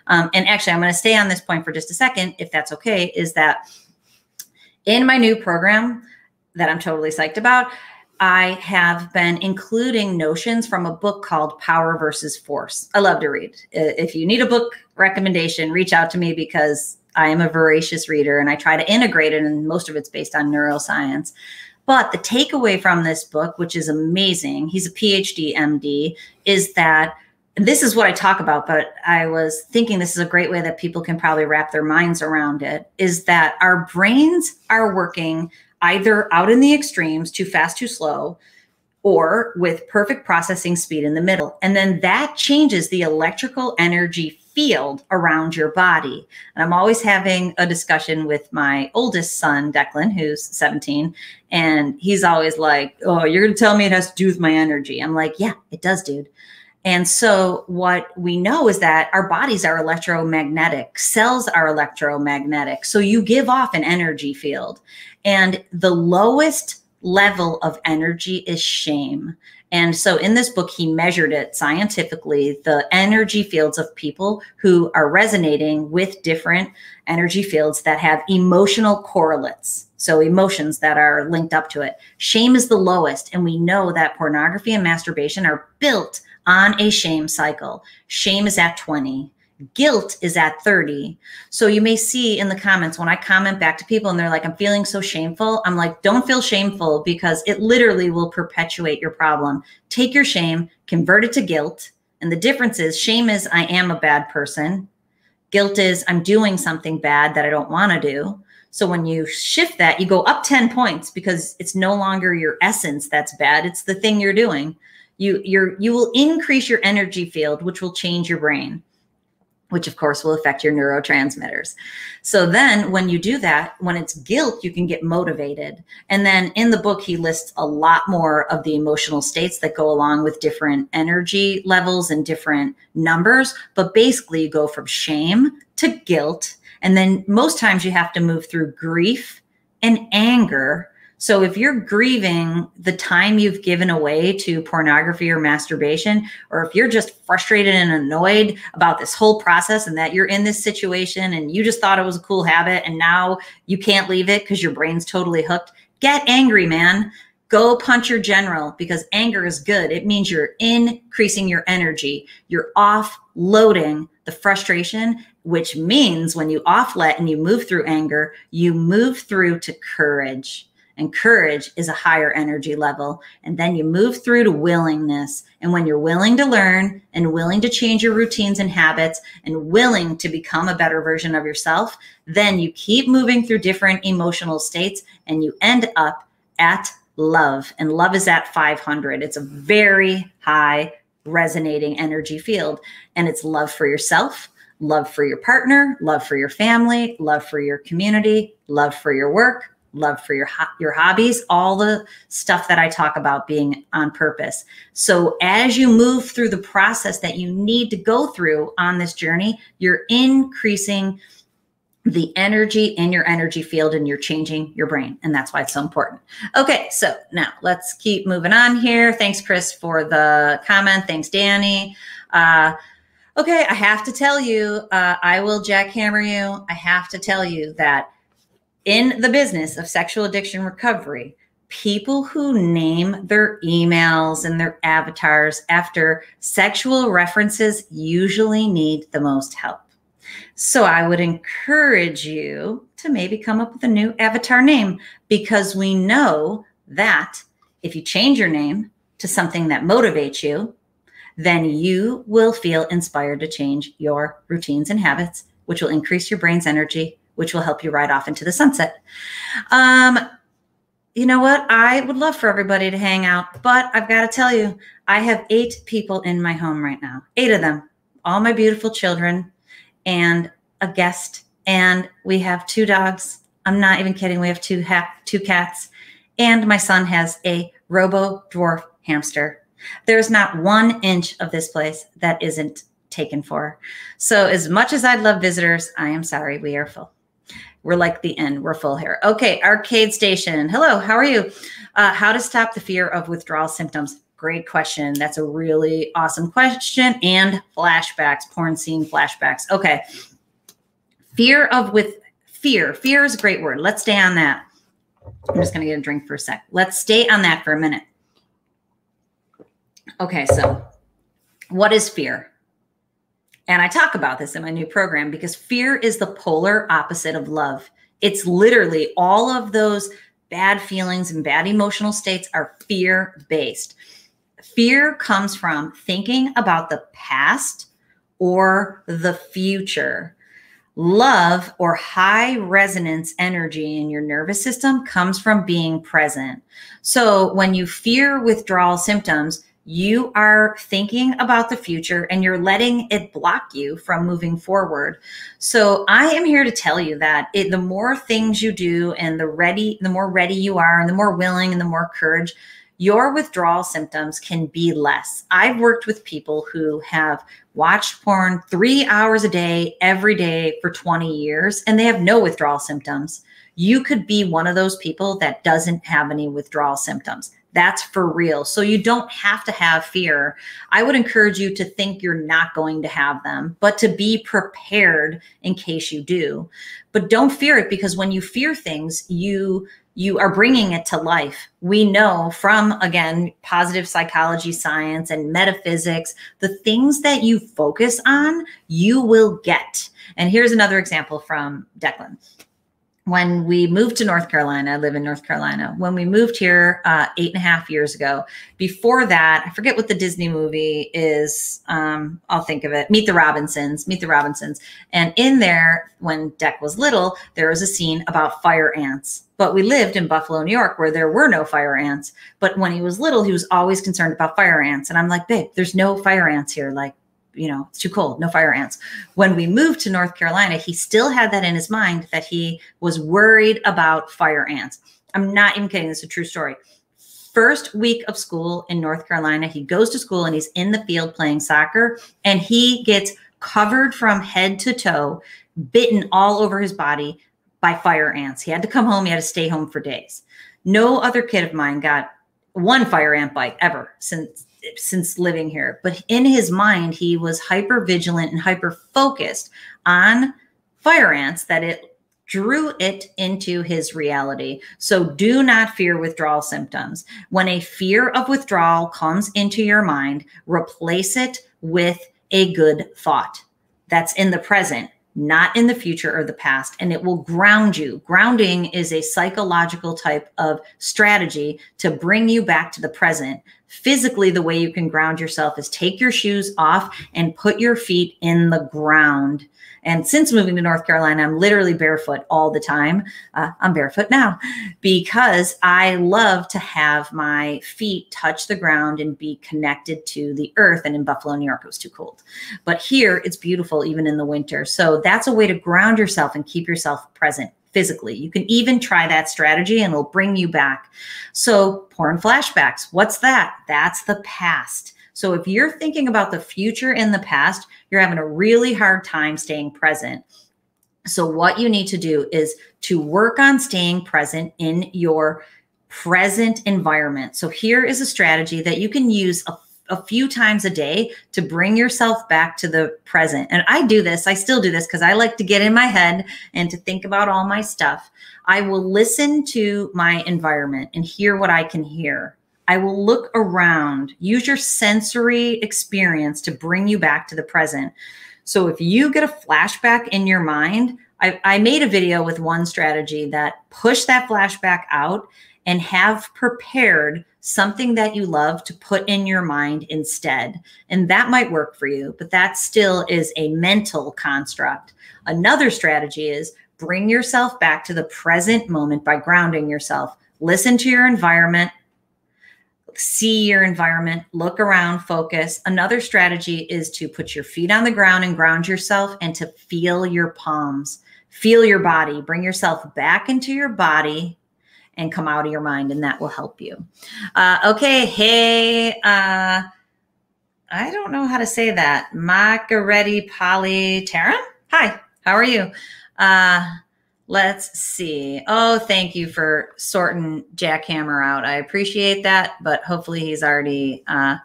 Speaker 1: Um, and actually, I'm going to stay on this point for just a second, if that's okay, is that in my new program that I'm totally psyched about, I have been including notions from a book called Power versus Force. I love to read. If you need a book recommendation, reach out to me because I am a voracious reader and I try to integrate it, and most of it's based on neuroscience. But the takeaway from this book, which is amazing, he's a PhD MD, is that this is what I talk about, but I was thinking this is a great way that people can probably wrap their minds around it is that our brains are working either out in the extremes, too fast, too slow, or with perfect processing speed in the middle. And then that changes the electrical energy field around your body. And I'm always having a discussion with my oldest son, Declan, who's 17. And he's always like, Oh, you're going to tell me it has to do with my energy. I'm like, Yeah, it does, dude. And so, what we know is that our bodies are electromagnetic, cells are electromagnetic. So, you give off an energy field. And the lowest level of energy is shame. And so in this book, he measured it scientifically the energy fields of people who are resonating with different energy fields that have emotional correlates. So emotions that are linked up to it. Shame is the lowest. And we know that pornography and masturbation are built on a shame cycle. Shame is at 20 guilt is at 30. So you may see in the comments when I comment back to people and they're like, I'm feeling so shameful. I'm like, don't feel shameful because it literally will perpetuate your problem. Take your shame, convert it to guilt. And the difference is shame is I am a bad person. Guilt is I'm doing something bad that I don't want to do. So when you shift that, you go up 10 points because it's no longer your essence that's bad. It's the thing you're doing. You you're you will increase your energy field, which will change your brain which of course will affect your neurotransmitters. So then when you do that, when it's guilt, you can get motivated. And then in the book, he lists a lot more of the emotional states that go along with different energy levels and different numbers. But basically, you go from shame to guilt. And then most times you have to move through grief and anger so if you're grieving the time you've given away to pornography or masturbation, or if you're just frustrated and annoyed about this whole process and that you're in this situation and you just thought it was a cool habit and now you can't leave it because your brain's totally hooked, get angry, man. Go punch your general because anger is good. It means you're increasing your energy. You're offloading the frustration, which means when you offlet and you move through anger, you move through to courage and courage is a higher energy level. And then you move through to willingness. And when you're willing to learn and willing to change your routines and habits and willing to become a better version of yourself, then you keep moving through different emotional states and you end up at love. And love is at 500. It's a very high resonating energy field. And it's love for yourself, love for your partner, love for your family, love for your community, love for your work, love for your ho- your hobbies, all the stuff that I talk about being on purpose. So as you move through the process that you need to go through on this journey, you're increasing the energy in your energy field and you're changing your brain. And that's why it's so important. Okay, so now let's keep moving on here. Thanks, Chris, for the comment. Thanks, Danny. Uh, okay, I have to tell you, uh, I will jackhammer you. I have to tell you that in the business of sexual addiction recovery, people who name their emails and their avatars after sexual references usually need the most help. So I would encourage you to maybe come up with a new avatar name because we know that if you change your name to something that motivates you, then you will feel inspired to change your routines and habits, which will increase your brain's energy which will help you ride off into the sunset. Um, you know what? I would love for everybody to hang out, but I've got to tell you, I have eight people in my home right now, eight of them, all my beautiful children, and a guest, and we have two dogs. I'm not even kidding. We have two two cats, and my son has a robo dwarf hamster. There's not one inch of this place that isn't taken for. So, as much as I'd love visitors, I am sorry, we are full. We're like the end. We're full here. Okay, Arcade Station. Hello, how are you? Uh, how to stop the fear of withdrawal symptoms? Great question. That's a really awesome question. And flashbacks, porn scene flashbacks. Okay. Fear of with fear. Fear is a great word. Let's stay on that. I'm just going to get a drink for a sec. Let's stay on that for a minute. Okay, so what is fear? And I talk about this in my new program because fear is the polar opposite of love. It's literally all of those bad feelings and bad emotional states are fear based. Fear comes from thinking about the past or the future. Love or high resonance energy in your nervous system comes from being present. So when you fear withdrawal symptoms, you are thinking about the future and you're letting it block you from moving forward. So I am here to tell you that it, the more things you do and the ready, the more ready you are and the more willing and the more courage, your withdrawal symptoms can be less. I've worked with people who have watched porn three hours a day, every day for 20 years, and they have no withdrawal symptoms. You could be one of those people that doesn't have any withdrawal symptoms. That's for real. So you don't have to have fear. I would encourage you to think you're not going to have them, but to be prepared in case you do. But don't fear it because when you fear things, you you are bringing it to life. We know from, again, positive psychology science and metaphysics, the things that you focus on, you will get. And here's another example from Declan when we moved to North Carolina, I live in North Carolina. When we moved here uh, eight and a half years ago, before that, I forget what the Disney movie is. Um, I'll think of it. Meet the Robinsons. Meet the Robinsons. And in there, when Deck was little, there was a scene about fire ants. But we lived in Buffalo, New York, where there were no fire ants. But when he was little, he was always concerned about fire ants. And I'm like, babe, there's no fire ants here. Like, you know, it's too cold, no fire ants. When we moved to North Carolina, he still had that in his mind that he was worried about fire ants. I'm not even kidding. This is a true story. First week of school in North Carolina, he goes to school and he's in the field playing soccer and he gets covered from head to toe, bitten all over his body by fire ants. He had to come home. He had to stay home for days. No other kid of mine got one fire ant bite ever since since living here. But in his mind, he was hyper vigilant and hyper focused on fire ants that it drew it into his reality. So do not fear withdrawal symptoms. When a fear of withdrawal comes into your mind, replace it with a good thought that's in the present not in the future or the past, and it will ground you. Grounding is a psychological type of strategy to bring you back to the present. Physically, the way you can ground yourself is take your shoes off and put your feet in the ground. And since moving to North Carolina, I'm literally barefoot all the time. Uh, I'm barefoot now because I love to have my feet touch the ground and be connected to the earth. And in Buffalo, New York, it was too cold. But here, it's beautiful even in the winter. So that's a way to ground yourself and keep yourself present physically. You can even try that strategy and it'll bring you back. So, porn flashbacks, what's that? That's the past. So if you're thinking about the future in the past, you're having a really hard time staying present. So what you need to do is to work on staying present in your present environment. So here is a strategy that you can use a a few times a day to bring yourself back to the present. And I do this, I still do this because I like to get in my head and to think about all my stuff. I will listen to my environment and hear what I can hear. I will look around, use your sensory experience to bring you back to the present. So if you get a flashback in your mind, I, I made a video with one strategy that push that flashback out and have prepared something that you love to put in your mind instead. And that might work for you, but that still is a mental construct. Another strategy is bring yourself back to the present moment by grounding yourself. Listen to your environment, see your environment, look around, focus. Another strategy is to put your feet on the ground and ground yourself and to feel your palms, feel your body, bring yourself back into your body and come out of your mind, and that will help you. Uh, okay, hey, uh, I don't know how to say that. Margaretti Polly Taran. Hi, how are you? Uh, let's see. Oh, thank you for sorting Jackhammer out. I appreciate that, but hopefully he's already uh,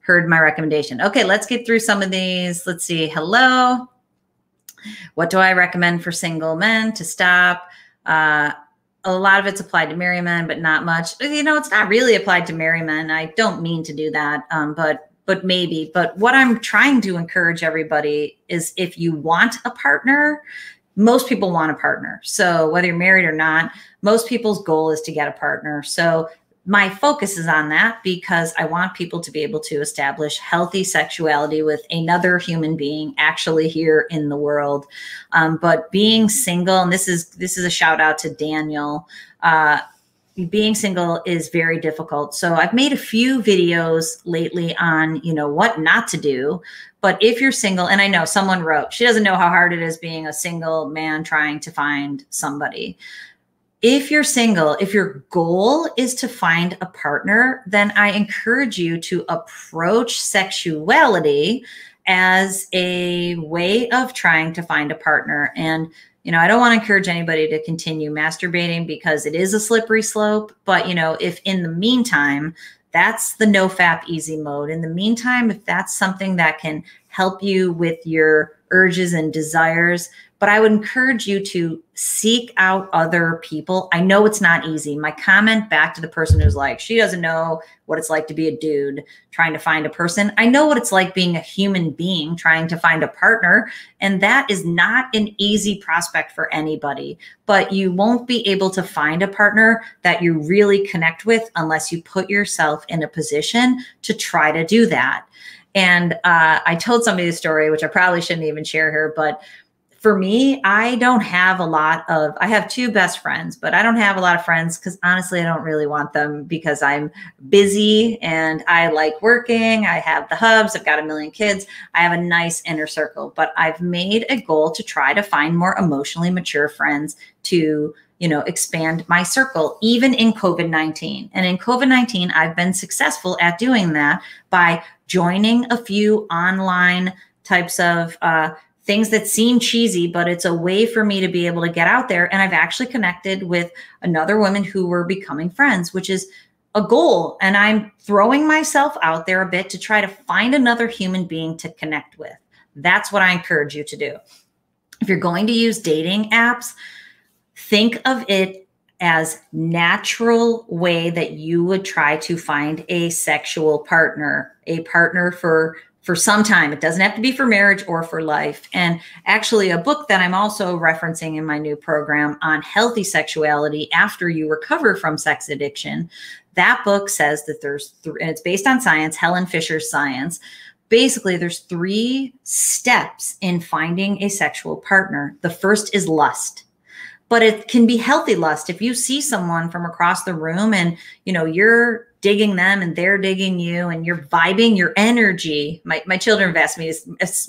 Speaker 1: heard my recommendation. Okay, let's get through some of these. Let's see. Hello. What do I recommend for single men to stop? Uh, a lot of it's applied to married men, but not much. You know, it's not really applied to married men. I don't mean to do that, um, but but maybe. But what I'm trying to encourage everybody is if you want a partner, most people want a partner. So whether you're married or not, most people's goal is to get a partner. So my focus is on that because I want people to be able to establish healthy sexuality with another human being actually here in the world. Um, but being single, and this is this is a shout out to Daniel. Uh, being single is very difficult. So I've made a few videos lately on, you know, what not to do. But if you're single, and I know someone wrote, she doesn't know how hard it is being a single man trying to find somebody if you're single, if your goal is to find a partner, then I encourage you to approach sexuality as a way of trying to find a partner. And, you know, I don't want to encourage anybody to continue masturbating because it is a slippery slope. But, you know, if in the meantime, that's the NoFap easy mode. In the meantime, if that's something that can help you with your urges and desires, but I would encourage you to seek out other people. I know it's not easy. My comment back to the person who's like, she doesn't know what it's like to be a dude trying to find a person. I know what it's like being a human being trying to find a partner. And that is not an easy prospect for anybody. But you won't be able to find a partner that you really connect with unless you put yourself in a position to try to do that. And uh, I told somebody the story, which I probably shouldn't even share here, but for me, I don't have a lot of, I have two best friends, but I don't have a lot of friends because honestly, I don't really want them because I'm busy and I like working. I have the hubs, I've got a million kids. I have a nice inner circle, but I've made a goal to try to find more emotionally mature friends to you know expand my circle even in covid-19 and in covid-19 i've been successful at doing that by joining a few online types of uh, things that seem cheesy, but it's a way for me to be able to get out there. And I've actually connected with another woman who were becoming friends, which is a goal. And I'm throwing myself out there a bit to try to find another human being to connect with. That's what I encourage you to do. If you're going to use dating apps, think of it as natural way that you would try to find a sexual partner, a partner for for some time. It doesn't have to be for marriage or for life. And actually, a book that I'm also referencing in my new program on healthy sexuality after you recover from sex addiction. That book says that there's, th- and it's based on science, Helen Fisher's science. Basically, there's three steps in finding a sexual partner. The first is lust but it can be healthy lust if you see someone from across the room and you know you're digging them and they're digging you and you're vibing your energy. My, my children have asked me,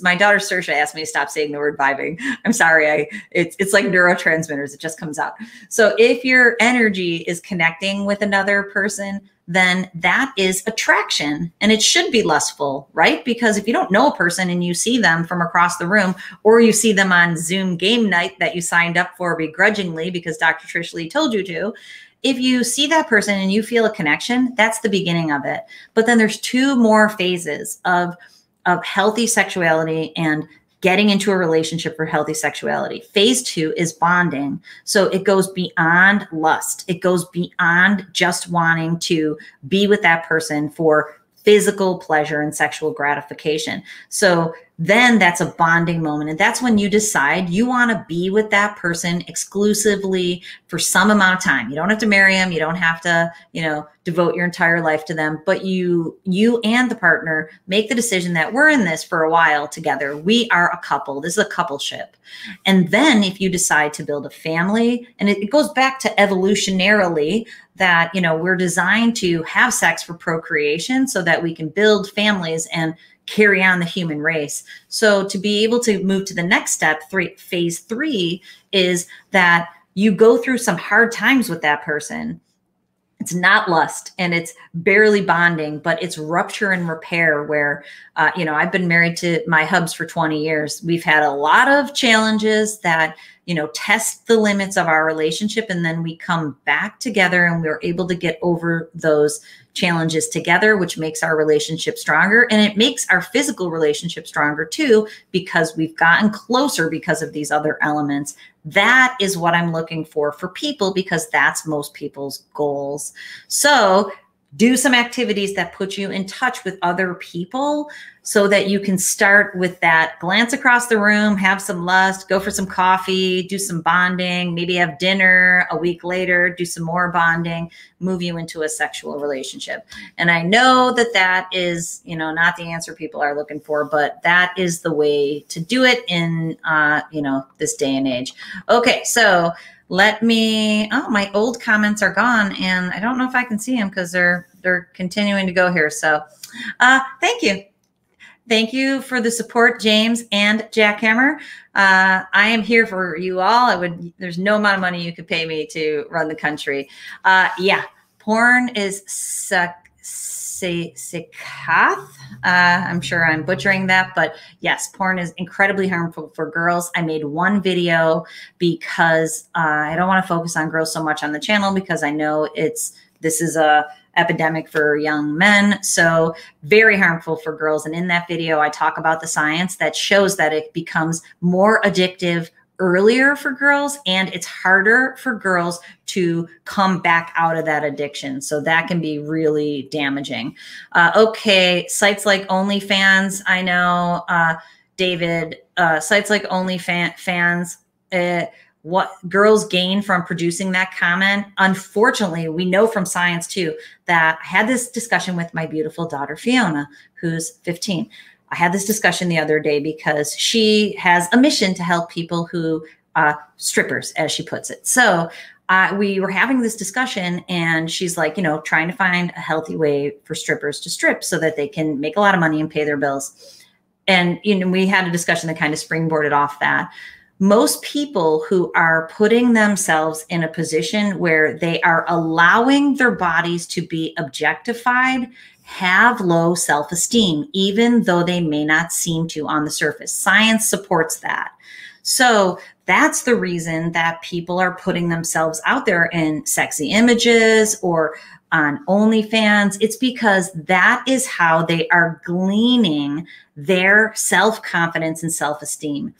Speaker 1: my daughter Sersha asked me to stop saying the word vibing. I'm sorry. I it's, it's like neurotransmitters. It just comes out. So if your energy is connecting with another person, then that is attraction and it should be lustful, right? Because if you don't know a person and you see them from across the room or you see them on Zoom game night that you signed up for begrudgingly because Dr. Trish Leigh told you to, if you see that person and you feel a connection, that's the beginning of it. But then there's two more phases of of healthy sexuality and getting into a relationship for healthy sexuality. Phase 2 is bonding. So it goes beyond lust. It goes beyond just wanting to be with that person for physical pleasure and sexual gratification. So then that's a bonding moment. And that's when you decide you want to be with that person exclusively for some amount of time. You don't have to marry them. You don't have to, you know, devote your entire life to them, but you, you and the partner make the decision that we're in this for a while together. We are a couple. This is a coupleship. And then if you decide to build a family, and it, it goes back to evolutionarily that, you know, we're designed to have sex for procreation so that we can build families and carry on the human race. So to be able to move to the next step, three, phase three is that you go through some hard times with that person it's not lust and it's barely bonding but it's rupture and repair where uh, you know i've been married to my hubs for 20 years we've had a lot of challenges that you know test the limits of our relationship and then we come back together and we're able to get over those challenges together which makes our relationship stronger. And it makes our physical relationship stronger too because we've gotten closer because of these other elements. That is what i'm looking for for people because that's most people's goals. So do some activities that put you in touch with other people so that you can start with that glance across the room, have some lust, go for some coffee, do some bonding, maybe have dinner a week later, do some more bonding, move you into a sexual relationship. And I know that that is, you know, not the answer people are looking for, but that is the way to do it in, uh, you know, this day and age. Okay. So, let me oh my old comments are gone and i don't know if i can see them because they're they're continuing to go here so uh thank you. Thank you for the support james and jackhammer. Uh i am here for you all. I would there's no amount of money you could pay me to run the country. Uh yeah porn is suck Sikath. Uh, I'm sure I'm butchering that, but yes, porn is incredibly harmful for girls. I made one video because uh, I don't want to focus on girls so much on the channel because I know it's this is a epidemic for young men. So very harmful for girls. And in that video, I talk about the science that shows that it becomes more addictive earlier for girls and it's harder for girls to come back out of that addiction. So that can be really damaging. Uh, okay, sites like OnlyFans, I know, uh, David, uh, sites like OnlyFans, uh, what girls gain from producing that comment. Unfortunately, we know from science too that I had this discussion with my beautiful daughter, Fiona, who's 15. I had this discussion the other day because she has a mission to help people who uh, strippers, as she puts it. So uh, we were having this discussion, and she's like, you know, trying to find a healthy way for strippers to strip so that they can make a lot of money and pay their bills. And you know, we had a discussion that kind of springboarded off that. Most people who are putting themselves in a position where they are allowing their bodies to be objectified have low self esteem, even though they may not seem to on the surface. Science supports that. So that's the reason that people are putting themselves out there in sexy images or on OnlyFans. It's because that is how they are gleaning their self confidence and self esteem.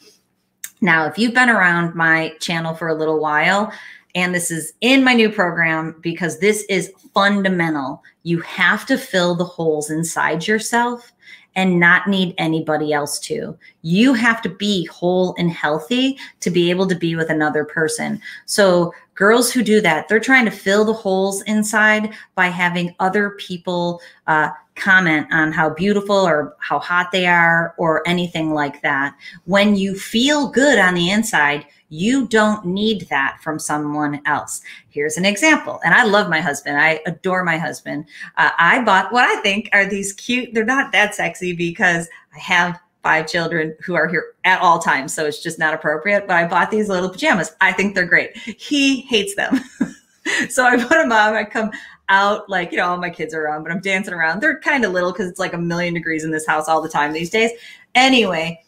Speaker 1: Now, if you've been around my channel for a little while, and this is in my new program because this is fundamental. You have to fill the holes inside yourself and not need anybody else to. You have to be whole and healthy to be able to be with another person. So, girls who do that, they're trying to fill the holes inside by having other people uh, comment on how beautiful or how hot they are or anything like that. When you feel good on the inside, you don't need that from someone else. Here's an example. And I love my husband. I adore my husband. Uh, I bought what I think are these cute, they're not that sexy because I have five children who are here at all times. So it's just not appropriate. But I bought these little pajamas. I think they're great. He hates them. so I put them on. I come out like, you know, all my kids are around, but I'm dancing around. They're kind of little because it's like a million degrees in this house all the time these days. Anyway,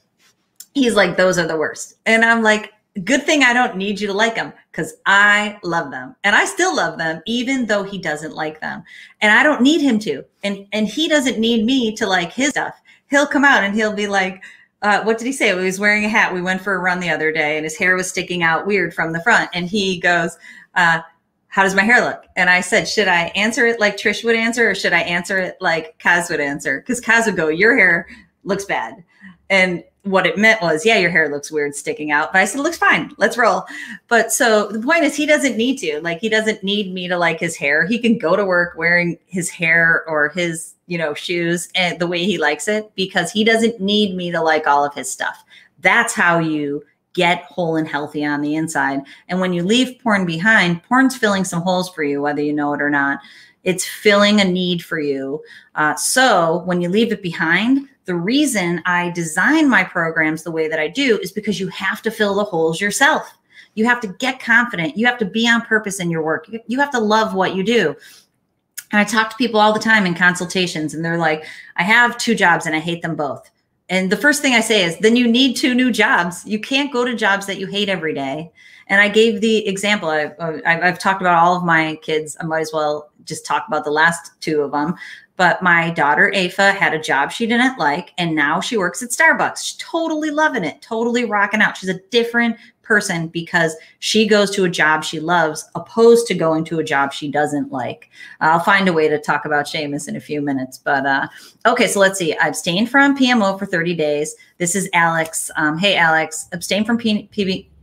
Speaker 1: he's like, those are the worst. And I'm like, good thing I don't need you to like them because I love them and I still love them, even though he doesn't like them. And I don't need him to. And, and he doesn't need me to like his stuff. He'll come out and he'll be like, uh, what did he say? He was wearing a hat. We went for a run the other day and his hair was sticking out weird from the front. And he goes, uh, how does my hair look? And I said, should I answer it like Trish would answer or should I answer it like Kaz would answer? Because Kaz would go, your hair looks bad. And what it meant was, yeah, your hair looks weird sticking out. But I said, looks fine. Let's roll. But so the point is, he doesn't need to. Like, he doesn't need me to like his hair. He can go to work wearing his hair or his, you know, shoes and the way he likes it because he doesn't need me to like all of his stuff. That's how you get whole and healthy on the inside. And when you leave porn behind, porn's filling some holes for you, whether you know it or not. It's filling a need for you. Uh, so when you leave it behind, the reason I design my programs the way that I do is because you have to fill the holes yourself. You have to get confident. You have to be on purpose in your work. You have to love what you do. And I talk to people all the time in consultations, and they're like, I have two jobs and I hate them both. And the first thing I say is, then you need two new jobs. You can't go to jobs that you hate every day. And I gave the example. I've, I've, talked about all of my kids. I might as well just talk about the last two of them. But my daughter, Afa, had a job she didn't like, and now she works at Starbucks. She's totally loving it, totally rocking out. She's a different person because she goes to a job she loves opposed to going to a job she doesn't like. I'll find a way to talk about Seamus in a few minutes. But uh, okay, so let's see. I abstained from PMO for 30 days. This is Alex. Um, hey, Alex, abstain from P-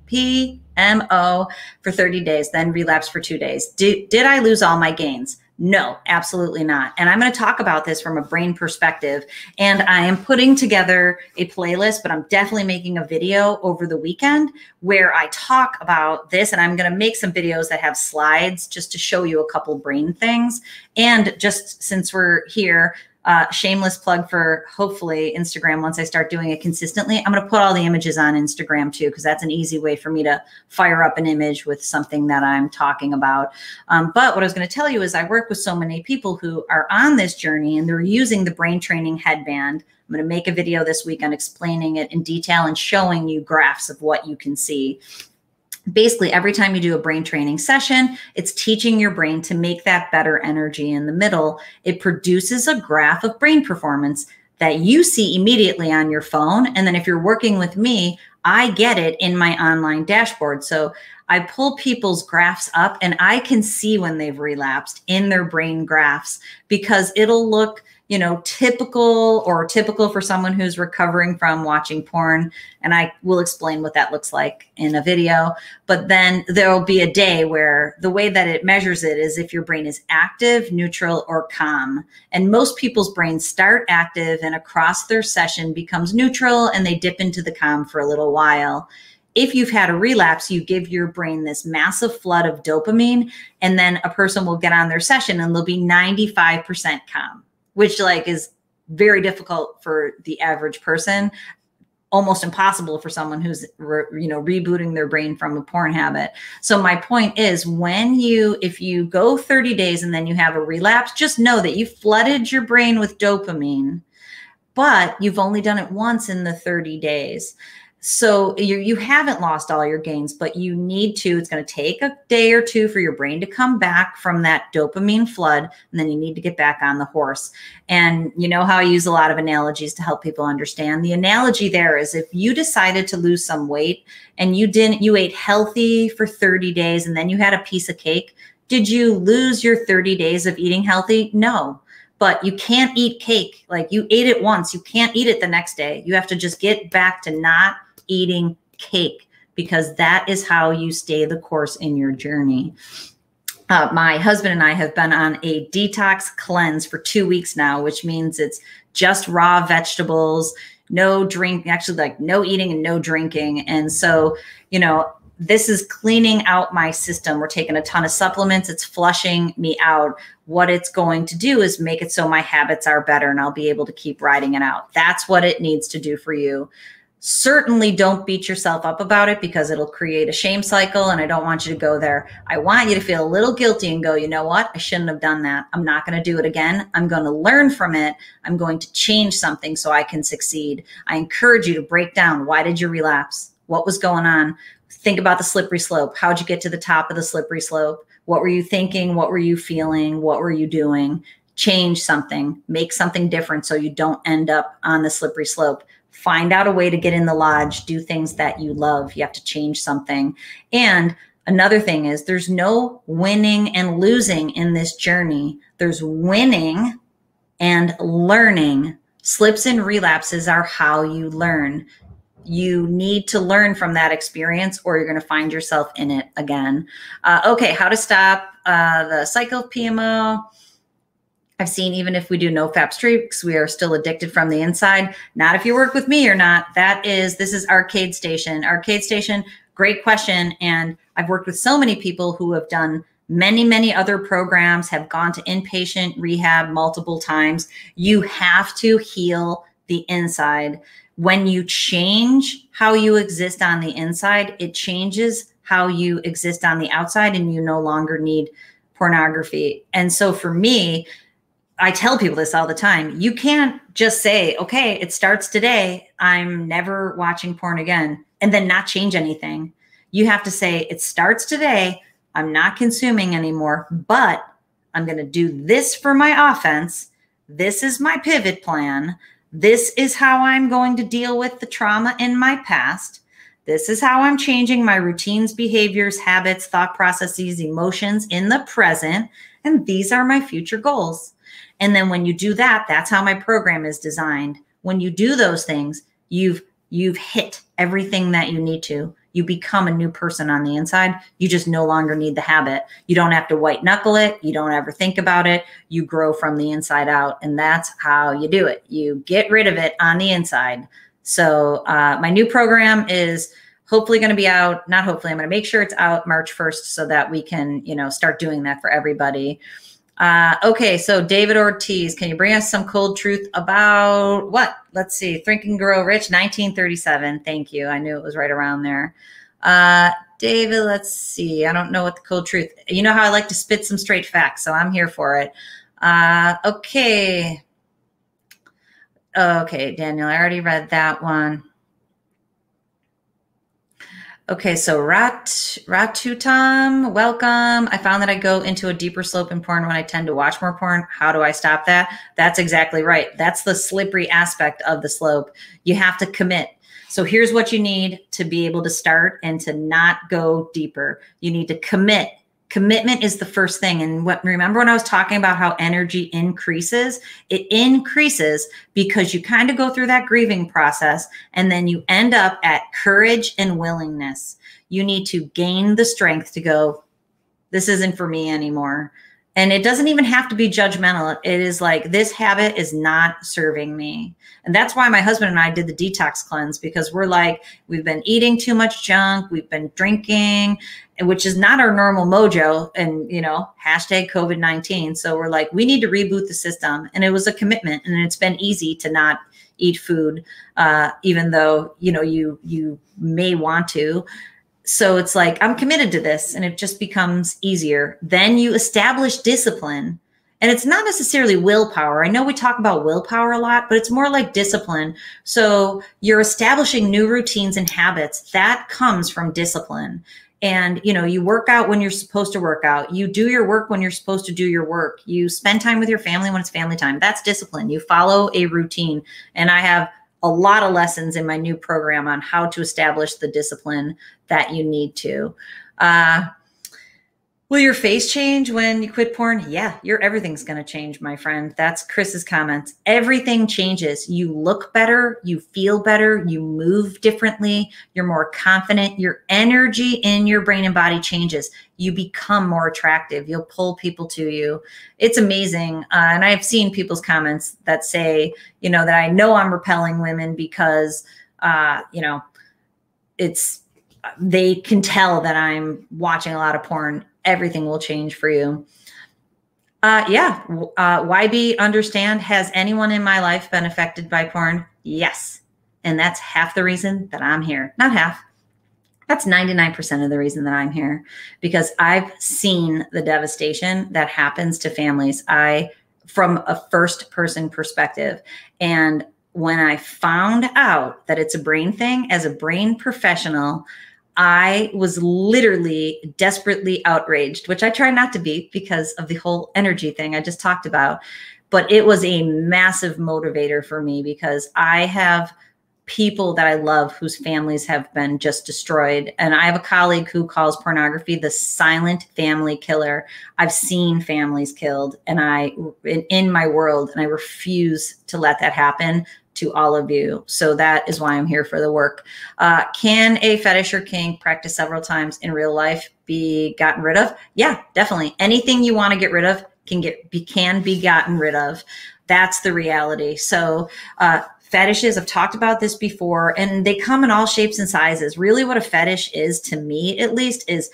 Speaker 1: PMO for 30 days, then relapse for two days. Did, did I lose all my gains? No, absolutely not. And I'm going to talk about this from a brain perspective. And I am putting together a playlist, but I'm definitely making a video over the weekend where I talk about this. And I'm going to make some videos that have slides just to show you a couple brain things. And just since we're here, uh, shameless plug for hopefully Instagram once I start doing it consistently. I'm going to put all the images on Instagram too, because that's an easy way for me to fire up an image with something that I'm talking about. Um, but what I was going to tell you is I work with so many people who are on this journey and they're using the brain training headband. I'm going to make a video this week on explaining it in detail and showing you graphs of what you can see basically every time you do a brain training session, it's teaching your brain to make that better energy in the middle. It produces a graph of brain performance that you see immediately on your phone. And then if you're working with me, I get it in my online dashboard. So I pull people's graphs up and I can see when they've relapsed in their brain graphs because it'll look you know, typical or typical for someone who's recovering from watching porn. And I will explain what that looks like in a video. But then there will be a day where the way that it measures it is if your brain is active, neutral, or calm. And most people's brains start active and across their session becomes neutral and they dip into the calm for a little while if you've had a relapse, you give your brain this massive flood of dopamine, and then a person will get on their session and they'll be 95% calm which like is very difficult for the average person. Almost impossible for someone who's you know rebooting their brain from a porn habit. So my point is when you if you go 30 days and then you have a relapse just know that you flooded your brain with dopamine but you've only done it once in the 30 days so you you haven't lost all your gains, but you need to. It's going to take a day or two for your brain to come back from that dopamine flood, and then you need to get back on the horse. And you know how I use a lot of analogies to help people understand. The analogy there is if you decided to lose some weight and you didn't, you ate healthy for 30 days, and then you had a piece of cake. Did you lose your 30 days of eating healthy? No but you can't eat cake. Like you ate it once, you can't eat it the next day. You have to just get back to not eating cake because that is how you stay the course in your journey. Uh, my husband and I have been on a detox cleanse for two weeks now, which means it's just raw vegetables, no drink, actually, like no eating and no drinking. And so, you know, this is cleaning out my system. We're taking a ton of supplements, it's flushing me out. What it's going to do is make it so my habits are better and I'll be able to keep riding it out. That's what it needs to do for you certainly don't beat yourself up about it because it'll create a shame cycle and I don't want you to go there. I want you to feel a little guilty and go, you know what? I shouldn't have done that. I'm not going to do it again. I'm going to learn from it. I'm going to change something so I can succeed. I encourage you to break down why did you relapse? What was going on? Think about the slippery slope. How'd you get to the top of the slippery slope? What were you thinking? What were you feeling? What were you doing? Change something, make something different so you don't end up on the slippery slope find out a way to get in the lodge, do things that you love. You have to change something. And another thing is there's no winning and losing in this journey. There's winning and learning. Slips and relapses are how you learn. You need to learn from that experience or you're going to find yourself in it again. Uh, okay, how to stop uh, the cycle of PMO. I've seen even if we do NoFap streaks, we are still addicted from the inside. Not if you work with me or not. That is, this is Arcade Station. Arcade Station, great question. And I've worked with so many people who have done many, many other programs, have gone to inpatient rehab multiple times. You have to heal the inside. When you change how you exist on the inside, it changes how you exist on the outside and you no longer need pornography. And so for me, I tell people this all the time. You can't just say, okay, it starts today. I'm never watching porn again, and then not change anything. You have to say, it starts today. I'm not consuming anymore, but I'm going to do this for my offense. This is my pivot plan. This is how I'm going to deal with the trauma in my past. This is how I'm changing my routines, behaviors, habits, thought processes, emotions in the present. And these are my future goals. And then when you do that, that's how my program is designed. When you do those things, you've you've hit everything that you need to. You become a new person on the inside. You just no longer need the habit. You don't have to white knuckle it. You don't ever think about it. You grow from the inside out. And that's how you do it. You get rid of it on the inside. So, uh, my new program is hopefully going to be out. Not hopefully, I'm going to make sure it's out March 1st so that we can, you know, start doing that for everybody. Uh, okay, so David Ortiz, can you bring us some cold truth about what? Let's see, Think and Grow Rich, 1937. Thank you. I knew it was right around there. Uh, David, let's see. I don't know what the cold truth. You know how I like to spit some straight facts, so I'm here for it. Uh, okay. Okay, Daniel, I already read that one. Okay, so Rat Ratutam, welcome. I found that I go into a deeper slope in porn when I tend to watch more porn. How do I stop that? That's exactly right. That's the slippery aspect of the slope. You have to commit. So here's what you need to be able to start and to not go deeper. You need to commit commitment is the first thing. And what remember when i was talking about how energy increases? It increases because you kind of go through that grieving process and then you end up at courage and willingness. You need to gain the strength to go this isn't for me anymore. And it doesn't even have to be judgmental. It is like, this habit is not serving me. And that's why my husband and I did the detox cleanse because we're like, we've been eating too much junk, we've been drinking, which is not our normal mojo. And, you know, hashtag COVID 19. So we're like, we need to reboot the system. And it was a commitment. And it's been easy to not eat food, uh, even though, you know, you, you may want to so it's like i'm committed to this and it just becomes easier then you establish discipline and it's not necessarily willpower i know we talk about willpower a lot but it's more like discipline so you're establishing new routines and habits that comes from discipline and you know you work out when you're supposed to work out. You do your work when you're supposed to do your work. You spend time with your family when it's family time. That's discipline. You follow a routine. And i have a lot of lessons in my new program on how to establish the discipline that you need to. Uh, Will your face change when you quit porn? Yeah, your everything's going to change, my friend. That's Chris's comments. Everything changes. You look better, you feel better, you move differently, you're more confident, your energy in your brain and body changes. You become more attractive. You'll pull people to you. It's amazing. Uh, and I've seen people's comments that say, you know, that I know I'm repelling women because, uh, you know, it's they can tell that I'm watching a lot of porn everything will change for you. Uh, yeah. Uh, YB understand. Has anyone in my life been affected by porn? Yes. And that's half the reason that I'm here. Not half. That's 99% of the reason that I'm here because I've seen the devastation that happens to families. I, from a first person perspective. And when I found out that it's a brain thing as a brain professional, I was literally desperately outraged, which I try not to be because of the whole energy thing I just talked about. But it was a massive motivator for me because I have people that I love whose families have been just destroyed. And I have a colleague who calls pornography the silent family killer. I've seen families killed and I in, in my world and I refuse to let that happen to all of you. So that is why I'm here for the work. Uh, can a fetish or kink practice several times in real life be gotten rid of? Yeah, definitely. Anything you want to get rid of can get be can be gotten rid of. That's the reality. So uh, fetishes, I've talked about this before, and they come in all shapes and sizes. Really, what a fetish is to me, at least, is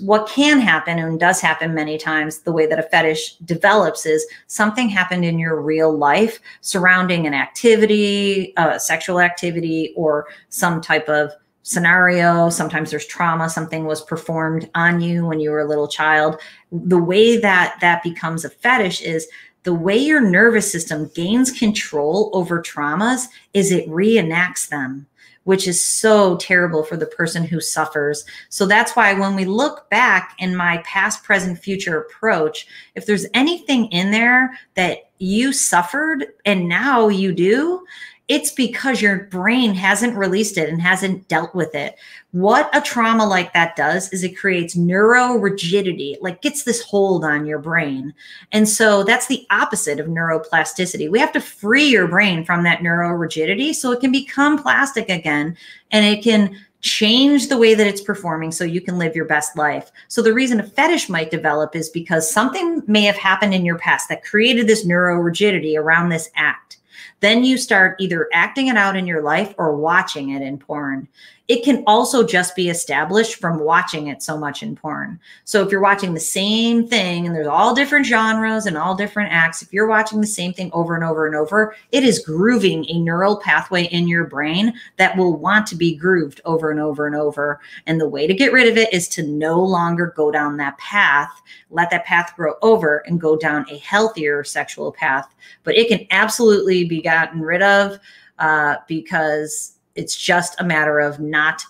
Speaker 1: what can happen and does happen many times the way that a fetish develops is something happened in your real life surrounding an activity uh, sexual activity or some type of scenario. Sometimes there's trauma. Something was performed on you when you were a little child. The way that that becomes a fetish is the way your nervous system gains control over traumas is it reenacts them which is so terrible for the person who suffers. So that's why when we look back in my past, present, future approach, if there's anything in there that you suffered and now you do, it's because your brain hasn't released it and hasn't dealt with it. What a trauma like that does is it creates neuro rigidity, like gets this hold on your brain. And so that's the opposite of neuroplasticity. We have to free your brain from that neuro rigidity so it can become plastic again and it can change the way that it's performing so you can live your best life. So the reason a fetish might develop is because something may have happened in your past that created this neuro rigidity around this act. Then you start either acting it out in your life or watching it in porn. It can also just be established from watching it so much in porn. So if you're watching the same thing and there's all different genres and all different acts, if you're watching the same thing over and over and over, it is grooving a neural pathway in your brain that will want to be grooved over and over and over. And the way to get rid of it is to no longer go down that path, let that path grow over and go down a healthier sexual path. But it can absolutely be gotten rid of uh, because it's just a matter of not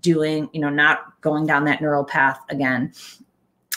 Speaker 1: doing, you know, not going down that neural path again.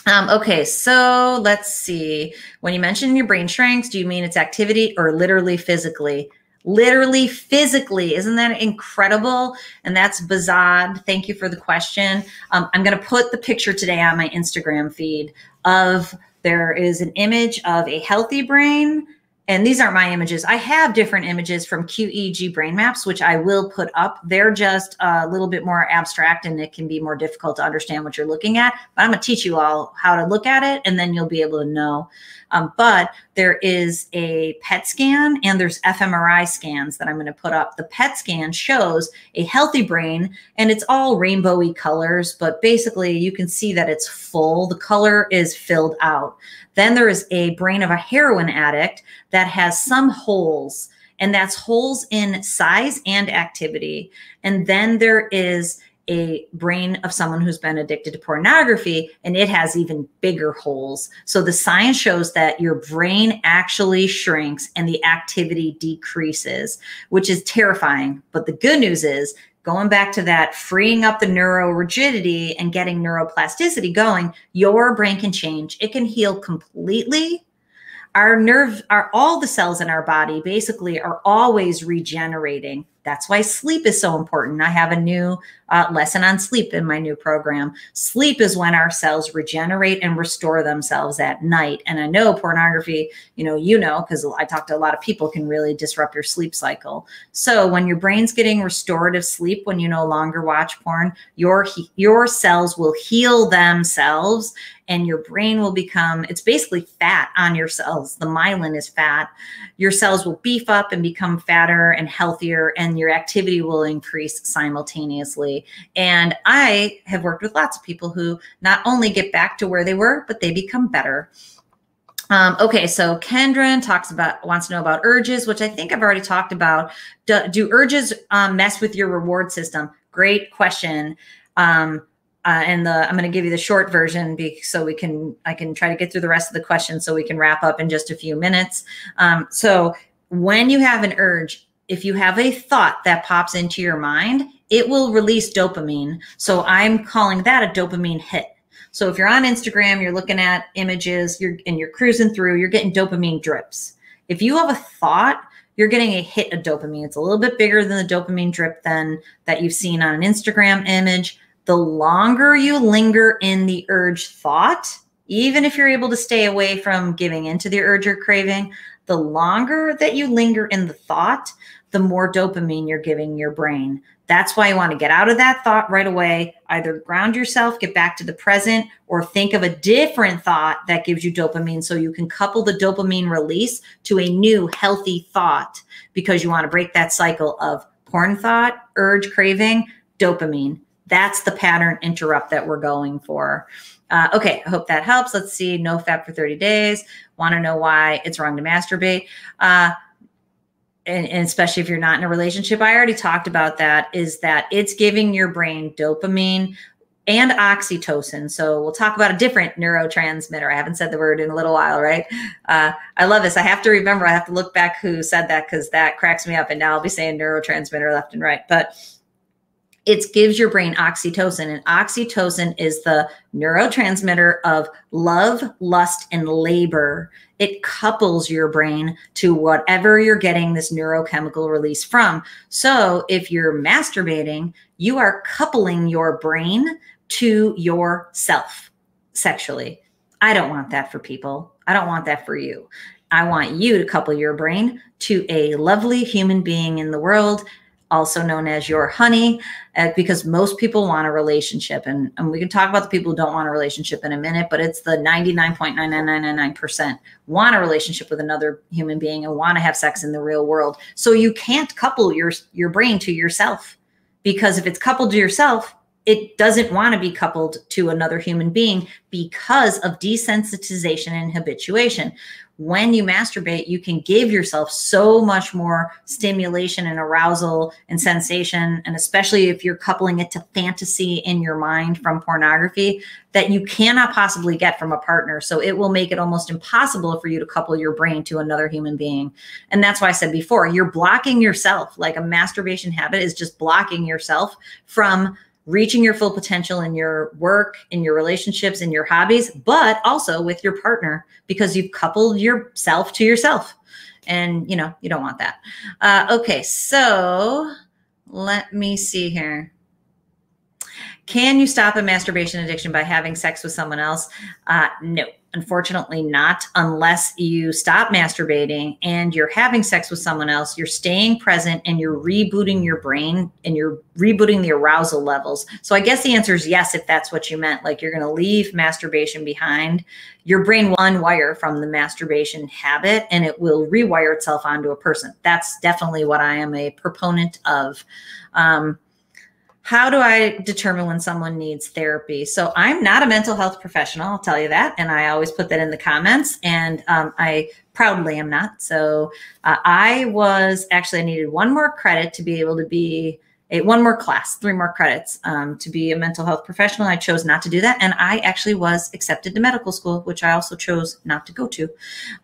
Speaker 1: Um, okay, so let's see. When you mention your brain shrinks, do you mean it's activity or literally physically? Literally physically. Isn't that incredible? And that's Bazad. Thank you for the question. Um, I'm going to put the picture today on my Instagram feed of there is an image of a healthy brain and these aren't my images. I have different images from QEEG brain maps, which I will put up. They're just a little bit more abstract and it can be more difficult to understand what you're looking at. But I'm going to teach you all how to look at it and then you'll be able to know. Um, but there is a PET scan and there's fMRI scans that I'm going to put up. The PET scan shows a healthy brain and it's all rainbowy colors, but basically you can see that it's full. The color is filled out. Then there is a brain of a heroin addict that has some holes, and that's holes in size and activity. And then there is a brain of someone who's been addicted to pornography and it has even bigger holes. So the science shows that your brain actually shrinks and the activity decreases, which is terrifying. But the good news is going back to that freeing up the neuro rigidity and getting neuroplasticity going, your brain can change. It can heal completely. Our nerve, are all the cells in our body basically are always regenerating that's why sleep is so important. I have a new uh, lesson on sleep in my new program. Sleep is when our cells regenerate and restore themselves at night. And I know pornography, you know, you know, because I talk to a lot of people, can really disrupt your sleep cycle. So when your brain's getting restorative sleep, when you no longer watch porn, your your cells will heal themselves and your brain will become it's basically fat on your cells the myelin is fat your cells will beef up and become fatter and healthier and your activity will increase simultaneously and i have worked with lots of people who not only get back to where they were but they become better um, okay, so Kendra talks about wants to know about urges, which I think I've already talked about. Do, do urges um, mess with your reward system? Great question. Um, uh, and the I'm going to give you the short version be, so we can I can try to get through the rest of the questions so we can wrap up in just a few minutes. Um, so when you have an urge, if you have a thought that pops into your mind, it will release dopamine. So I'm calling that a dopamine hit. So if you're on Instagram, you're looking at images, you're and you're cruising through, you're getting dopamine drips. If you have a thought, you're getting a hit of dopamine. It's a little bit bigger than the dopamine drip than that you've seen on an Instagram image the longer you linger in the urge thought, even if you're able to stay away from giving into the urge or craving, the longer that you linger in the thought, the more dopamine you're giving your brain. That's why you want to get out of that thought right away. Either ground yourself, get back to the present, or think of a different thought that gives you dopamine so you can couple the dopamine release to a new healthy thought because you want to break that cycle of porn thought, urge, craving, dopamine. That's the pattern interrupt that we're going for. Uh, okay, I hope that helps. Let's see. NoFap for 30 days. Want to know why it's wrong to masturbate? Uh, and, and, especially if you're not in a relationship, I already talked about that, is that it's giving your brain dopamine and oxytocin. So we'll talk about a different neurotransmitter. I haven't said the word in a little while, right? Uh, I love this. I have to remember, I have to look back who said that because that cracks me up. And now I'll be saying neurotransmitter left and right. But it gives your brain oxytocin, and oxytocin is the neurotransmitter of love, lust, and labor. It couples your brain to whatever you're getting this neurochemical release from. So if you're masturbating, you are coupling your brain to yourself sexually. I don't want that for people. I don't want that for you. I want you to couple your brain to a lovely human being in the world also known as your honey, uh, because most people want a relationship. And, and we can talk about the people who don't want a relationship in a minute, but it's the 99.9999% want a relationship with another human being and want to have sex in the real world. So you can't couple your, your brain to yourself because if it's coupled to yourself, it doesn't want to be coupled to another human being because of desensitization and habituation when you masturbate, you can give yourself so much more stimulation and arousal and sensation. And especially if you're coupling it to fantasy in your mind from pornography that you cannot possibly get from a partner. So it will make it almost impossible for you to couple your brain to another human being. And that's why I said before, you're blocking yourself. Like a masturbation habit is just blocking yourself from reaching your full potential in your work, in your relationships, in your hobbies, but also with your partner because you've coupled yourself to yourself. And, you know, you don't want that. Uh, okay, so let me see here. Can you stop a masturbation addiction by having sex with someone else? Uh, no. Unfortunately, not unless you stop masturbating and you're having sex with someone else, you're staying present and you're rebooting your brain and you're rebooting the arousal levels. So, I guess the answer is yes, if that's what you meant. Like you're going to leave masturbation behind. Your brain will unwire from the masturbation habit and it will rewire itself onto a person. That's definitely what I am a proponent of. Um, how do I determine when someone needs therapy? So I'm not a mental health professional, I'll tell you that. And I always put that in the comments. And um, I proudly am not. So uh, I was actually, I needed one more credit to be able to be a one more class, three more credits um, to be a mental health professional. I chose not to do that. And I actually was accepted to medical school, which I also chose not to go to.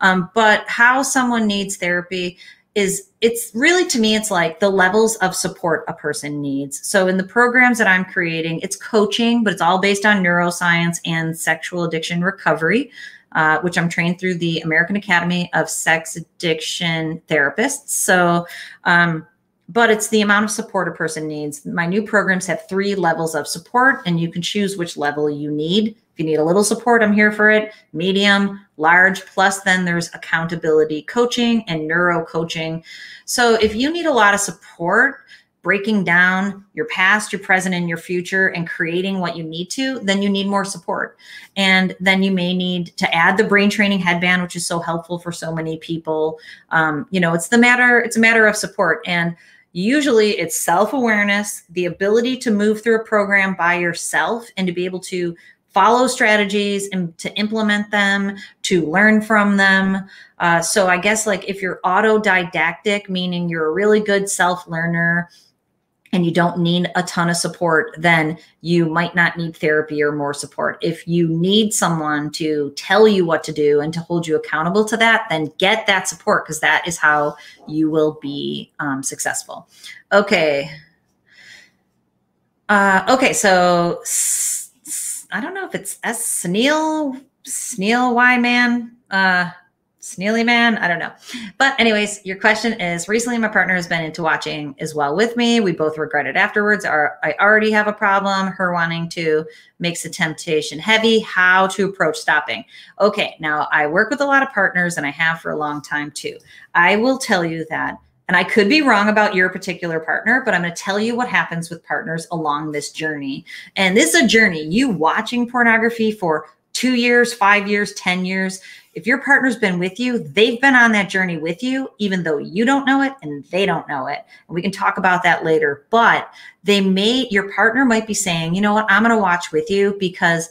Speaker 1: Um, but how someone needs therapy, is it's really to me it's like the levels of support a person needs. So in the programs that i'm creating it's coaching but it's all based on neuroscience and sexual addiction recovery uh, which i'm trained through the american academy of sex addiction therapists. So um, but it's the amount of support a person needs. My new programs have three levels of support and you can choose which level you need if you need a little support, I'm here for it. Medium, large, plus then there's accountability coaching and neuro coaching. So if you need a lot of support, breaking down your past, your present, and your future and creating what you need to, then you need more support. And then you may need to add the brain training headband, which is so helpful for so many people. Um, you know, it's the matter, it's a matter of support. And usually it's self-awareness, the ability to move through a program by yourself and to be able to follow strategies and to implement them, to learn from them. Uh, so I guess like if you're autodidactic, meaning you're a really good self learner and you don't need a ton of support, then you might not need therapy or more support. If you need someone to tell you what to do and to hold you accountable to that, then get that support because that is how you will be um, successful. Okay. Uh, okay, so I don't know if it's S Sneal, Sneal Y man, uh, Sneely man. I don't know. But, anyways, your question is recently my partner has been into watching as well with me. We both regret it afterwards. Our, I already have a problem. Her wanting to makes the temptation heavy. How to approach stopping. Okay. Now, I work with a lot of partners and I have for a long time too. I will tell you that and I could be wrong about your particular partner, but I'm going to tell you what happens with partners along this journey. And this is a journey. You watching pornography for two years, five years, 10 years. If your partner's been with you, they've been on that journey with you, even though you don't know it and they don't know it. And we can talk about that later. But they may, your partner might be saying, you know what, I'm going to watch with you because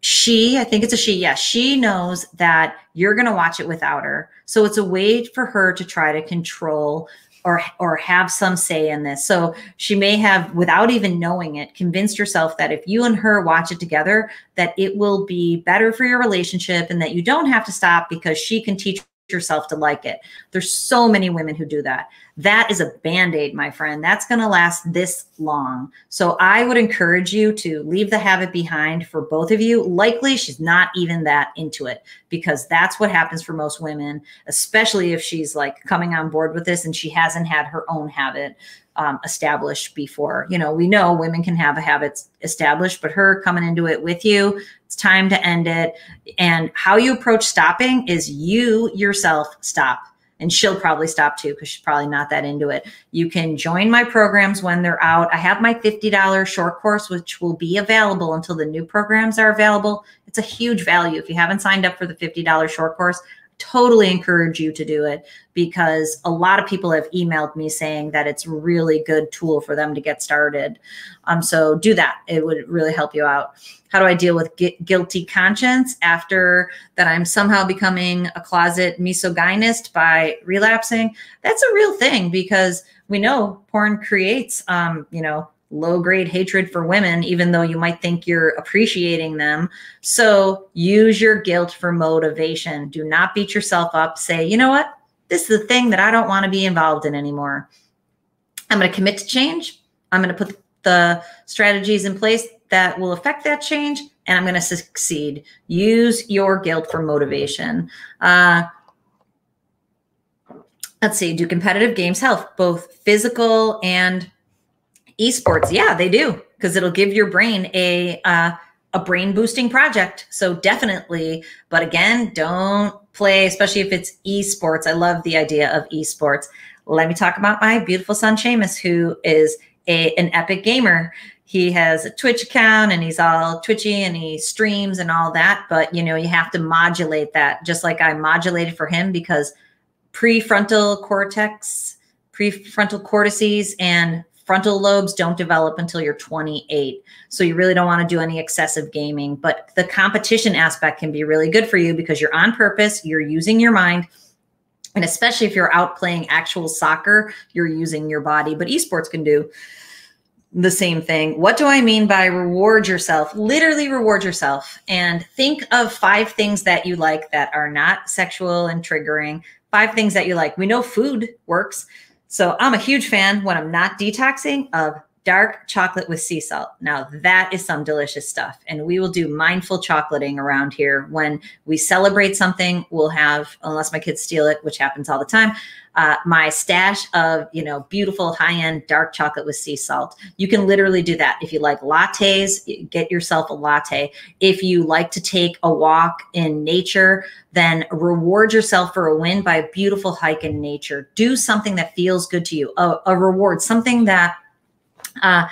Speaker 1: she, I think it's a she, yes, she knows that you're going to watch it without her. So it's a way for her to try to control or or have some say in this. So she may have without even knowing it convinced herself that if you and her watch it together that it will be better for your relationship and that you don't have to stop because she can teach yourself to like it. There's so many women who do that. That is a band aid, my friend. That's going to last this long. So I would encourage you to leave the habit behind for both of you. Likely she's not even that into it because that's what happens for most women, especially if she's like coming on board with this and she hasn't had her own habit um, established before. You know, we know women can have a habit established, but her coming into it with you, it's time to end it. And how you approach stopping is you yourself stop. And she'll probably stop too because she's probably not that into it. You can join my programs when they're out. I have my $50 short course, which will be available until the new programs are available. It's a huge value. If you haven't signed up for the $50 short course, totally encourage you to do it because a lot of people have emailed me saying that it's a really good tool for them to get started. Um, so do that. It would really help you out. How do I deal with guilty conscience after that I'm somehow becoming a closet misogynist by relapsing? That's a real thing because we know porn creates, um, you know, low grade hatred for women, even though you might think you're appreciating them. So use your guilt for motivation. Do not beat yourself up. Say, you know what? This is the thing that I don't want to be involved in anymore. I'm going to commit to change. I'm going to put the strategies in place that will affect that change, and I'm going to succeed. Use your guilt for motivation. Uh, let's see. Do competitive games help both physical and esports. Yeah they do because it'll give your brain a uh, a brain boosting project. So definitely but again don't play especially if it's esports. I love the idea of esports. Let me talk about my beautiful son Seamus, who is a, an epic gamer. He has a twitch account and he's all twitchy and he streams and all that but you know you have to modulate that just like i modulated for him because prefrontal cortex prefrontal cortices and frontal lobes don't develop until you're 28. So you really don't want to do any excessive gaming, but the competition aspect can be really good for you because you're on purpose, you're using your mind. And especially if you're out playing actual soccer, you're using your body, but esports can do the same thing. What do I mean by reward yourself? Literally reward yourself and think of five things that you like that are not sexual and triggering. Five things that you like. We know food works. So I'm a huge fan when I'm not detoxing of dark chocolate with sea salt. Now that is some delicious stuff. And we will do mindful chocolating around here. When we celebrate something, we'll have, unless my kids steal it, which happens all the time, uh, my stash of you know beautiful high-end dark chocolate with sea salt. You can literally do that. If you like lattes get yourself a latte. If you like to take a walk in nature then reward yourself for a win by a beautiful hike in nature. Do something that feels good to you a, a reward something that uh,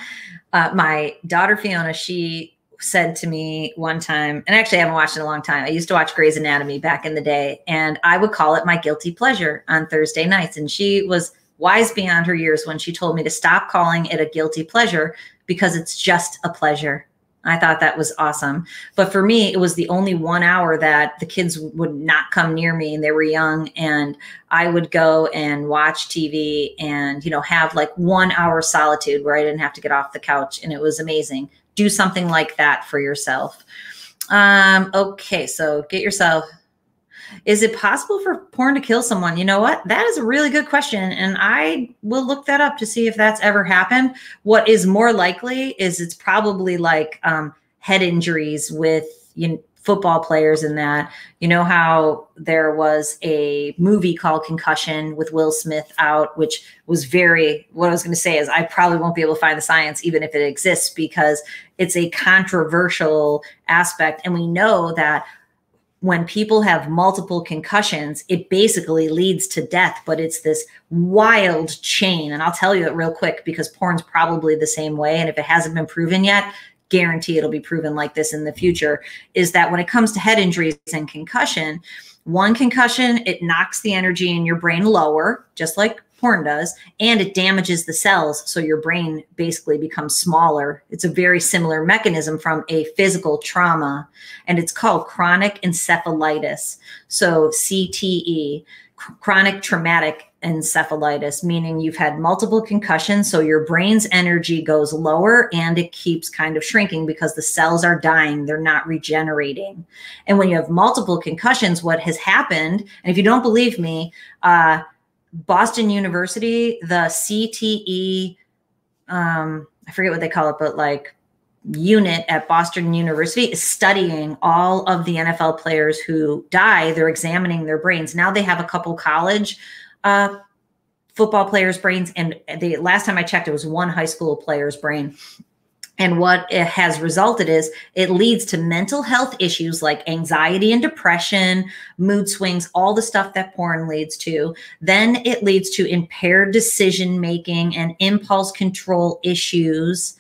Speaker 1: uh, my daughter fiona she said to me one time, and actually I haven't watched in a long time. I used to watch Grey's Anatomy back in the day, and I would call it my guilty pleasure on Thursday nights. And she was wise beyond her years when she told me to stop calling it a guilty pleasure because it's just a pleasure. I thought that was awesome. But for me, it was the only one hour that the kids would not come near me and they were young. And I would go and watch TV and, you know, have like one hour solitude where I didn't have to get off the couch. And it was amazing do something like that for yourself. Um, okay, so get yourself. Is it possible for porn to kill someone? You know what? That is a really good question. And I will look that up to see if that's ever happened. What is more likely is it's probably like um, head injuries with you know, football players in that. You know how there was a movie called Concussion with Will Smith out, which was very, what I was going to say is I probably won't be able to find the science, even if it exists, because it's a controversial aspect. And we know that when people have multiple concussions, it basically leads to death, but it's this wild chain. And I'll tell you it real quick because porn's probably the same way. And if it hasn't been proven yet, guarantee it'll be proven like this in the future is that when it comes to head injuries and concussion, one concussion, it knocks the energy in your brain lower, just like porn does, and it damages the cells. So your brain basically becomes smaller. It's a very similar mechanism from a physical trauma, and it's called chronic encephalitis. So CTE, chronic traumatic encephalitis, meaning you've had multiple concussions. So your brain's energy goes lower and it keeps kind of shrinking because the cells are dying, they're not regenerating. And when you have multiple concussions, what has happened, and if you don't believe me, uh, Boston University, the CTE, um, I forget what they call it, but like unit at Boston University is studying all of the NFL players who die. They're examining their brains. Now they have a couple college uh, football players' brains, and the last time I checked, it was one high school player's brain. And what it has resulted is it leads to mental health issues like anxiety and depression, mood swings, all the stuff that porn leads to. Then it leads to impaired decision making and impulse control issues.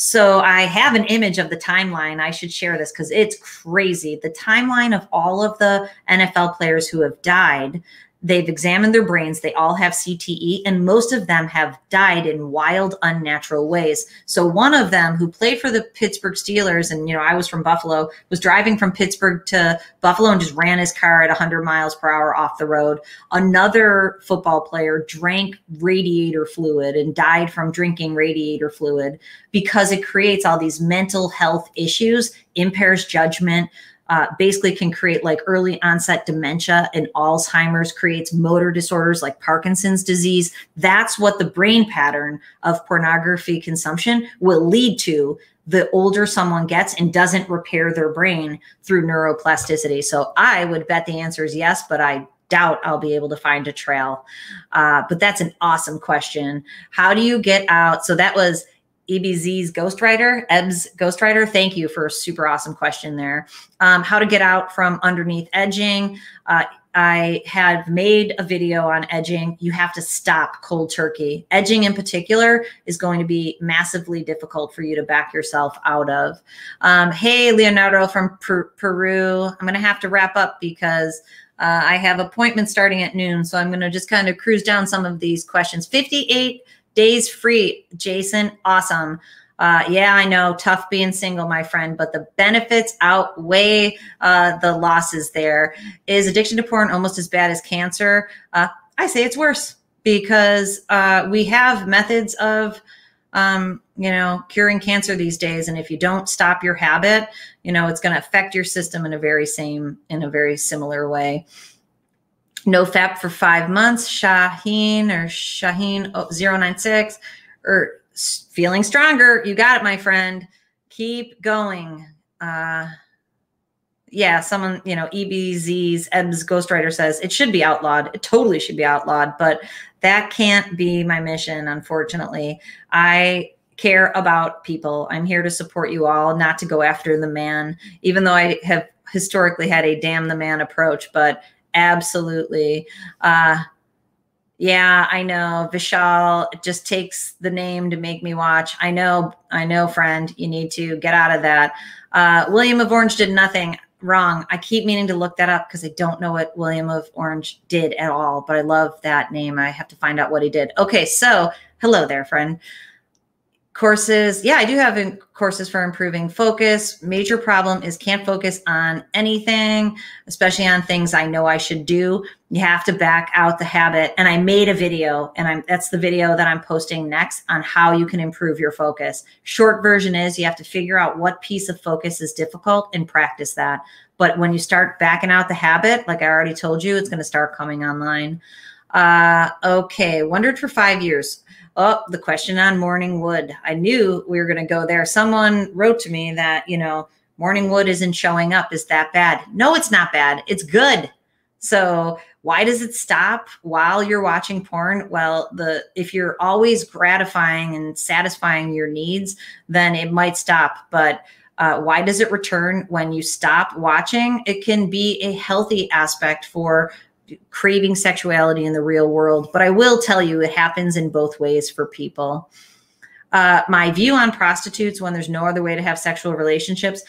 Speaker 1: So I have an image of the timeline. I should share this because it's crazy. The timeline of all of the NFL players who have died They've examined their brains. They all have CTE, and most of them have died in wild, unnatural ways. So, one of them who played for the Pittsburgh Steelers, and you know, I was from Buffalo, was driving from Pittsburgh to Buffalo and just ran his car at 100 miles per hour off the road. Another football player drank radiator fluid and died from drinking radiator fluid because it creates all these mental health issues, impairs judgment uh, basically can create like early onset dementia and Alzheimer's creates motor disorders like Parkinson's disease. That's what the brain pattern of pornography consumption will lead to the older someone gets and doesn't repair their brain through neuroplasticity. So I would bet the answer is yes, but I doubt I'll be able to find a trail. Uh, but that's an awesome question. How do you get out? So that was EBZ's ghostwriter, Eb's ghostwriter. Thank you for a super awesome question there. Um, how to get out from underneath edging. Uh, I have made a video on edging. You have to stop cold turkey. Edging in particular is going to be massively difficult for you to back yourself out of. Um, hey, Leonardo from per Peru. I'm going to have to wrap up because uh, I have appointments starting at noon. So I'm going to just kind of cruise down some of these questions. 58 Days free, Jason. Awesome. Uh, yeah, I know, tough being single, my friend, but the benefits outweigh uh, the losses there. Is addiction to porn almost as bad as cancer? Uh, I say it's worse because uh, we have methods of, um, you know, curing cancer these days. And if you don't stop your habit, you know, it's going to affect your system in a very same, in a very similar way. NoFap for five months. Shaheen or Shaheen 096 or feeling stronger. You got it, my friend. Keep going. Uh, yeah, someone, you know, EBZ's Ebs Ghostwriter says it should be outlawed. It totally should be outlawed, but that can't be my mission, unfortunately. I care about people. I'm here to support you all, not to go after the man, even though I have historically had a damn the man approach, but Absolutely. Uh, yeah, I know. Vishal it just takes the name to make me watch. I know, I know, friend. You need to get out of that. Uh, William of Orange did nothing wrong. I keep meaning to look that up because I don't know what William of Orange did at all, but I love that name. I have to find out what he did. Okay, so hello there, friend courses. Yeah i do have courses for improving focus. Major problem is can't focus on anything especially on things i know i should do. You have to back out the habit. And i made a video and i'm that's the video that i'm posting next on how you can improve your focus. Short version is you have to figure out what piece of focus is difficult and practice that. But when you start backing out the habit like i already told you it's going to start coming online. Uh, okay wondered for five years oh, the question on morning wood. I knew we were going to go there. Someone wrote to me that, you know, morning wood isn't showing up. Is that bad? No, it's not bad. It's good. So why does it stop while you're watching porn? Well, the if you're always gratifying and satisfying your needs, then it might stop. But uh, why does it return when you stop watching? It can be a healthy aspect for craving sexuality in the real world. But I will tell you, it happens in both ways for people. Uh, my view on prostitutes when there's no other way to have sexual relationships.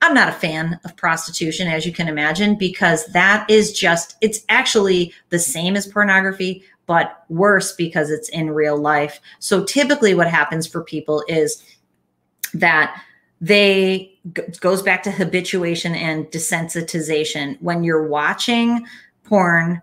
Speaker 1: I'm not a fan of prostitution, as you can imagine, because that is just, it's actually the same as pornography, but worse because it's in real life. So typically what happens for people is that they goes back to habituation and desensitization. When you're watching porn,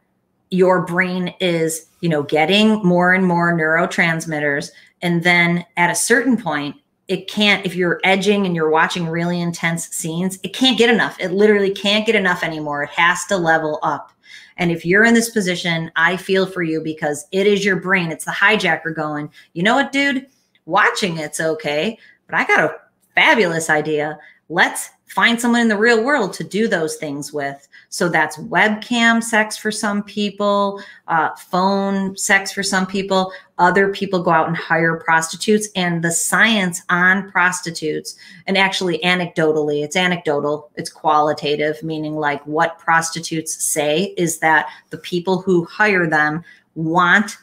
Speaker 1: your brain is, you know, getting more and more neurotransmitters. And then at a certain point it can't if you're edging and you're watching really intense scenes it can't get enough. It literally can't get enough anymore. It has to level up. And if you're in this position i feel for you because it is your brain. It's the hijacker going you know what dude? Watching it's okay but i got a fabulous idea. Let's find someone in the real world to do those things with. So that's webcam sex for some people, uh, phone sex for some people. Other people go out and hire prostitutes. And the science on prostitutes, and actually anecdotally, it's anecdotal, it's qualitative, meaning like what prostitutes say is that the people who hire them want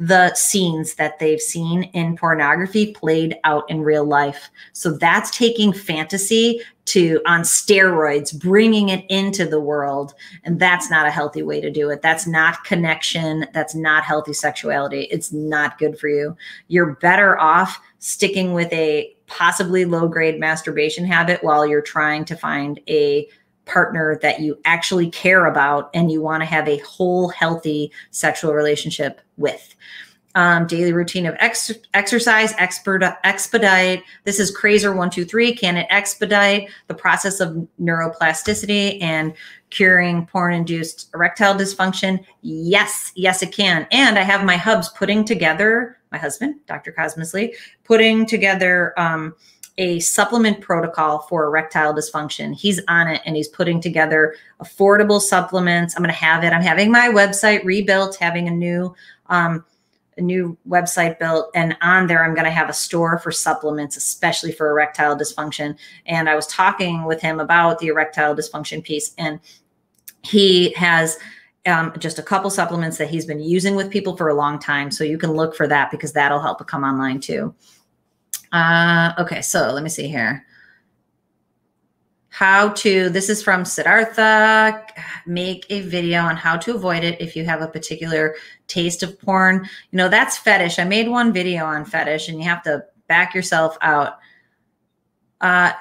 Speaker 1: the scenes that they've seen in pornography played out in real life. So that's taking fantasy to on steroids, bringing it into the world. And that's not a healthy way to do it. That's not connection. That's not healthy sexuality. It's not good for you. You're better off sticking with a possibly low grade masturbation habit while you're trying to find a partner that you actually care about and you want to have a whole healthy sexual relationship with. Um, daily routine of ex- exercise, expert, expedite. This is two three. Can it expedite the process of neuroplasticity and curing porn-induced erectile dysfunction? Yes, yes, it can. And I have my hubs putting together. My husband, Dr. Cosmos Leigh, putting together. Um, a supplement protocol for erectile dysfunction. He's on it and he's putting together affordable supplements. I'm going to have it. I'm having my website rebuilt, having a new um, a new website built, and on there I'm going to have a store for supplements, especially for erectile dysfunction. And I was talking with him about the erectile dysfunction piece, and he has. Um, just a couple supplements that he's been using with people for a long time. So you can look for that because that'll help it come online too. Uh, okay, so let me see here. How to, this is from Siddhartha, make a video on how to avoid it if you have a particular taste of porn. You know, that's fetish. I made one video on fetish and you have to back yourself out. Uh,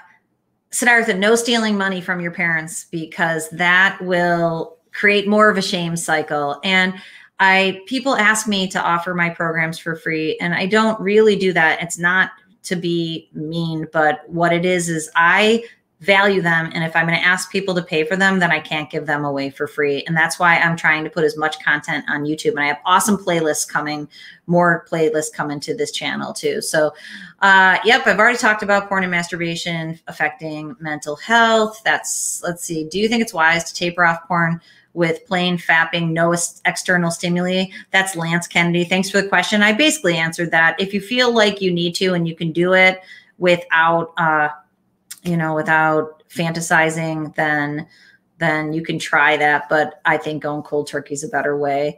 Speaker 1: Siddhartha, no stealing money from your parents because that will create more of a shame cycle. And I people ask me to offer my programs for free, and I don't really do that. It's not to be mean, but what it is is I value them. And if I'm going to ask people to pay for them, then I can't give them away for free. And that's why I'm trying to put as much content on YouTube. And I have awesome playlists coming, more playlists coming to this channel too. So, uh, yep, I've already talked about porn and masturbation affecting mental health. That's, let's see, do you think it's wise to taper off porn? With plain fapping, no external stimuli? That's Lance Kennedy. Thanks for the question. I basically answered that. If you feel like you need to and you can do it without, uh, you know, without fantasizing, then then you can try that. But I think going cold turkey is a better way.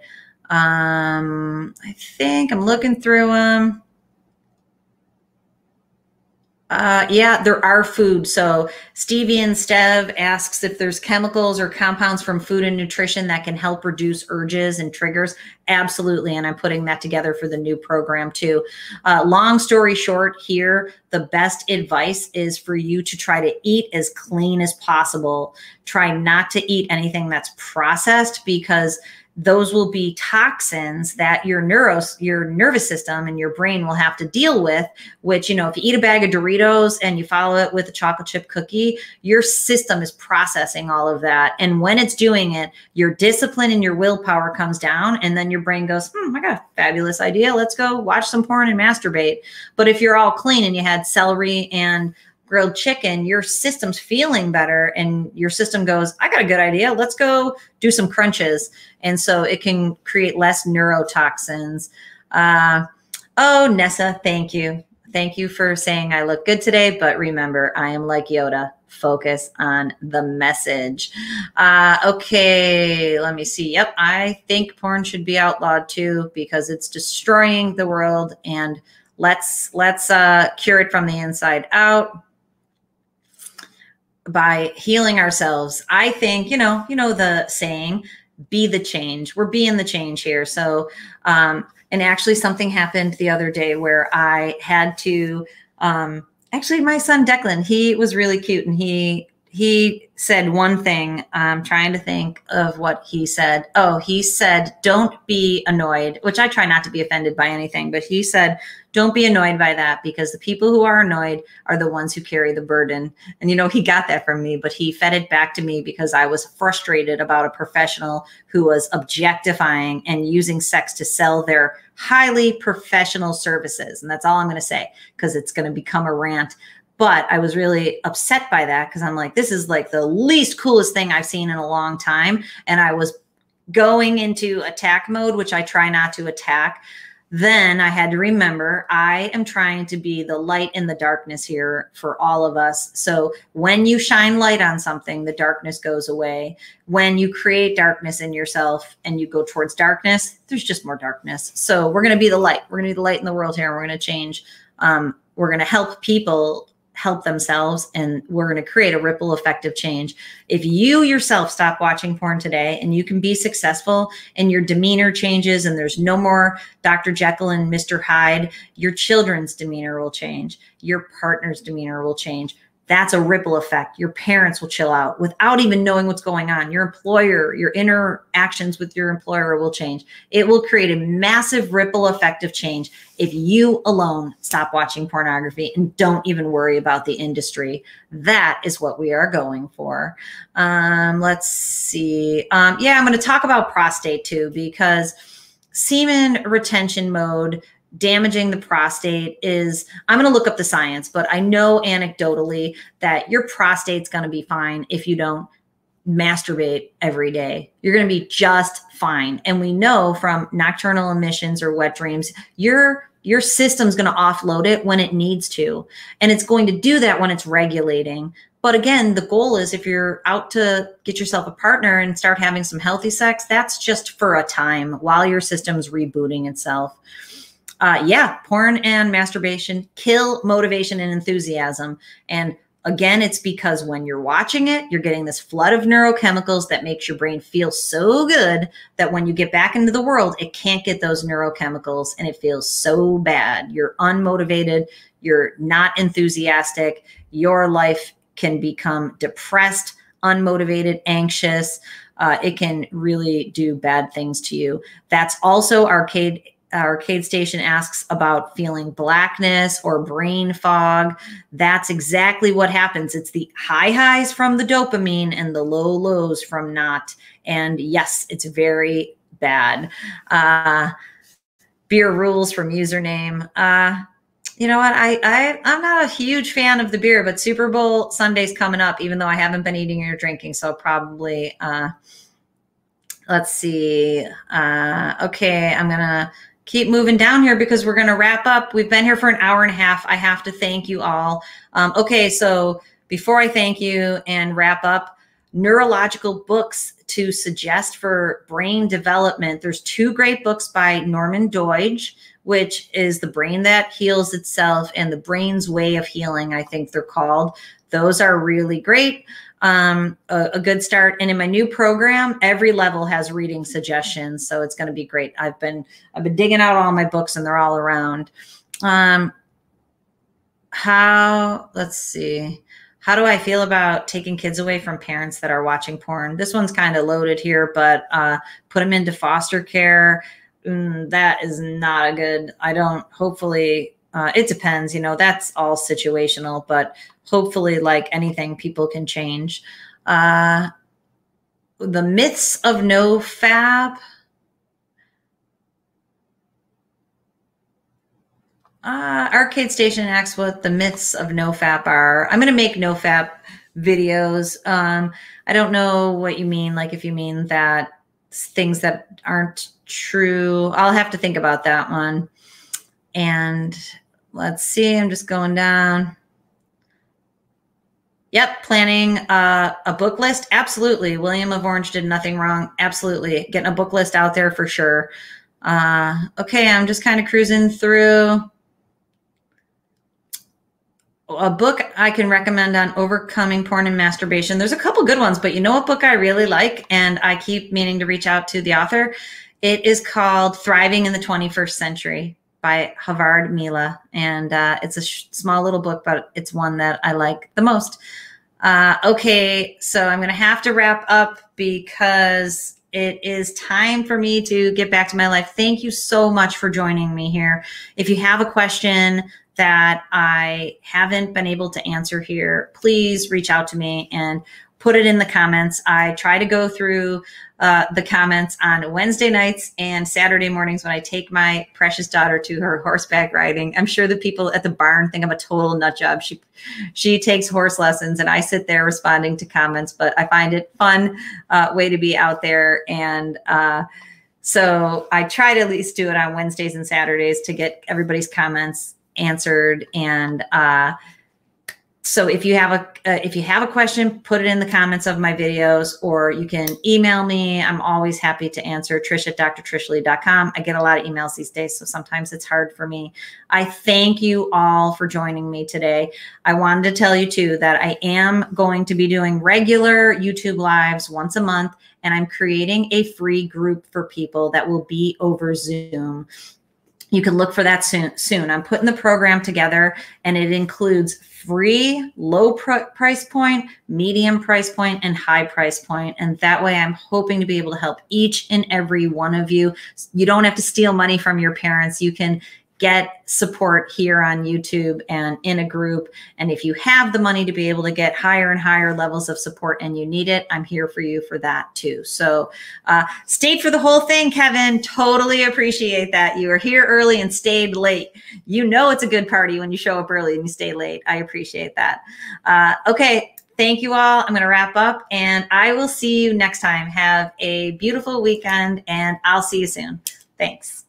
Speaker 1: Um, I think I'm looking through them. Uh, yeah, there are foods. So Stevie and Stev asks if there's chemicals or compounds from food and nutrition that can help reduce urges and triggers. Absolutely, and I'm putting that together for the new program too. Uh, long story short, here the best advice is for you to try to eat as clean as possible. Try not to eat anything that's processed because those will be toxins that your neuros your nervous system and your brain will have to deal with which you know if you eat a bag of doritos and you follow it with a chocolate chip cookie your system is processing all of that. And when it's doing it your discipline and your willpower comes down and then your brain goes hmm i got a fabulous idea. Let's go watch some porn and masturbate. But if you're all clean and you had celery and grilled chicken, your system's feeling better and your system goes, I got a good idea. Let's go do some crunches. And so it can create less neurotoxins. Uh, oh, Nessa, thank you. Thank you for saying I look good today. But remember, I am like Yoda. Focus on the message. Uh, okay, let me see. Yep, I think porn should be outlawed too because it's destroying the world. And let's let's uh, cure it from the inside out by healing ourselves. I think, you know, you know the saying, be the change. We're being the change here. So, um, and actually, something happened the other day where I had to. Um, actually, my son Declan, he was really cute, and he he said one thing. I'm trying to think of what he said. Oh, he said, "Don't be annoyed," which I try not to be offended by anything, but he said, "Don't be annoyed by that because the people who are annoyed are the ones who carry the burden." And you know, he got that from me, but he fed it back to me because I was frustrated about a professional who was objectifying and using sex to sell their highly professional services. And that's all I'm going to say because it's going to become a rant but I was really upset by that because I'm like, this is like the least coolest thing I've seen in a long time. And I was going into attack mode, which I try not to attack. Then I had to remember I am trying to be the light in the darkness here for all of us. So when you shine light on something, the darkness goes away. When you create darkness in yourself and you go towards darkness, there's just more darkness. So we're going to be the light. We're going to be the light in the world here. And we're going to change. Um, we're going to help people help themselves and we're going to create a ripple effect of change. If you yourself stop watching porn today and you can be successful and your demeanor changes and there's no more Dr. Jekyll and Mr. Hyde, your children's demeanor will change. Your partner's demeanor will change that's a ripple effect. Your parents will chill out without even knowing what's going on. Your employer, your interactions with your employer will change. It will create a massive ripple effect of change if you alone stop watching pornography and don't even worry about the industry. That is what we are going for. Um, let's see. Um, yeah, I'm going to talk about prostate too because semen retention mode damaging the prostate is I'm going to look up the science, but I know anecdotally that your prostate's going to be fine if you don't masturbate every day. You're going to be just fine. And we know from nocturnal emissions or wet dreams, your your system's going to offload it when it needs to. And it's going to do that when it's regulating. But again, the goal is if you're out to get yourself a partner and start having some healthy sex, that's just for a time while your system's rebooting itself uh, yeah, porn and masturbation kill motivation and enthusiasm. And again, it's because when you're watching it, you're getting this flood of neurochemicals that makes your brain feel so good that when you get back into the world, it can't get those neurochemicals and it feels so bad. You're unmotivated, you're not enthusiastic, your life can become depressed, unmotivated, anxious. Uh, it can really do bad things to you. That's also arcade Arcade Station asks about feeling blackness or brain fog. That's exactly what happens. It's the high highs from the dopamine and the low lows from not. And yes, it's very bad. Uh, beer rules from username. Uh, you know what? I, I I'm not a huge fan of the beer, but Super Bowl Sunday's coming up. Even though I haven't been eating or drinking, so probably. Uh, let's see. Uh, okay, I'm gonna keep moving down here because we're going to wrap up. We've been here for an hour and a half. I have to thank you all. Um, okay, so before I thank you and wrap up, neurological books to suggest for brain development. There's two great books by Norman Doidge, which is The Brain That Heals Itself and The Brain's Way of Healing, I think they're called. Those are really great um, a, a, good start. And in my new program, every level has reading suggestions, so it's going to be great. I've been I've been digging out all my books, and they're all around. Um, how? Let's see. How do I feel about taking kids away from parents that are watching porn? This one's kind of loaded here, but uh, put them into foster care. Mm, that is not a good. I don't. Hopefully, uh, it depends. You know, that's all situational, but hopefully, like anything, people can change. Uh, the myths of NoFap. Uh, Arcade Station asks what the myths of NoFap are. I'm going to make NoFap videos. Um, I don't know what you mean. Like if you mean that things that aren't true, I'll have to think about that one. And let's see, I'm just going down. Yep, planning uh, a book list. Absolutely. William of Orange did nothing wrong. Absolutely. Getting a book list out there for sure. Uh, okay, I'm just kind of cruising through. a book I can recommend on overcoming porn and masturbation. There's a couple good ones, but you know what book I really like, and I keep meaning to reach out to the author. It is called Thriving in the 21st Century by Havard Mila, and uh, it's a sh- small little book, but it's one that I like the most. Uh, okay, so I'm going to have to wrap up because it is time for me to get back to my life. Thank you so much for joining me here. If you have a question that I haven't been able to answer here, please reach out to me and put it in the comments. I try to go through uh, the comments on Wednesday nights and Saturday mornings when I take my precious daughter to her horseback riding. I'm sure the people at the barn think I'm a total nut job. She she takes horse lessons, and I sit there responding to comments. But I find it fun uh, way to be out there, and uh, so I try to at least do it on Wednesdays and Saturdays to get everybody's comments answered and. So if you have a uh, if you have a question put it in the comments of my videos or you can email me. I'm always happy to answer. Trish at drtrishleigh.com i get a lot of emails these days so sometimes it's hard for me. I thank you all for joining me today. I wanted to tell you too that i am going to be doing regular youtube lives once a month and i'm creating a free group for people that will be over zoom you can look for that soon soon i'm putting the program together and it includes free low pr- price point, medium price point, and high price point. And that way, I'm hoping to be able to help each and every one of you. You don't have to steal money from your parents. You can get support here on YouTube and in a group. And if you have the money to be able to get higher and higher levels of support and you need it, I'm here for you for that too. So uh, stayed for the whole thing, Kevin. Totally appreciate that. You were here early and stayed late. You know it's a good party when you show up early and you stay late. I appreciate that. Uh, okay. Thank you all. I'm going to wrap up and I will see you next time. Have a beautiful weekend and I'll see you soon. Thanks.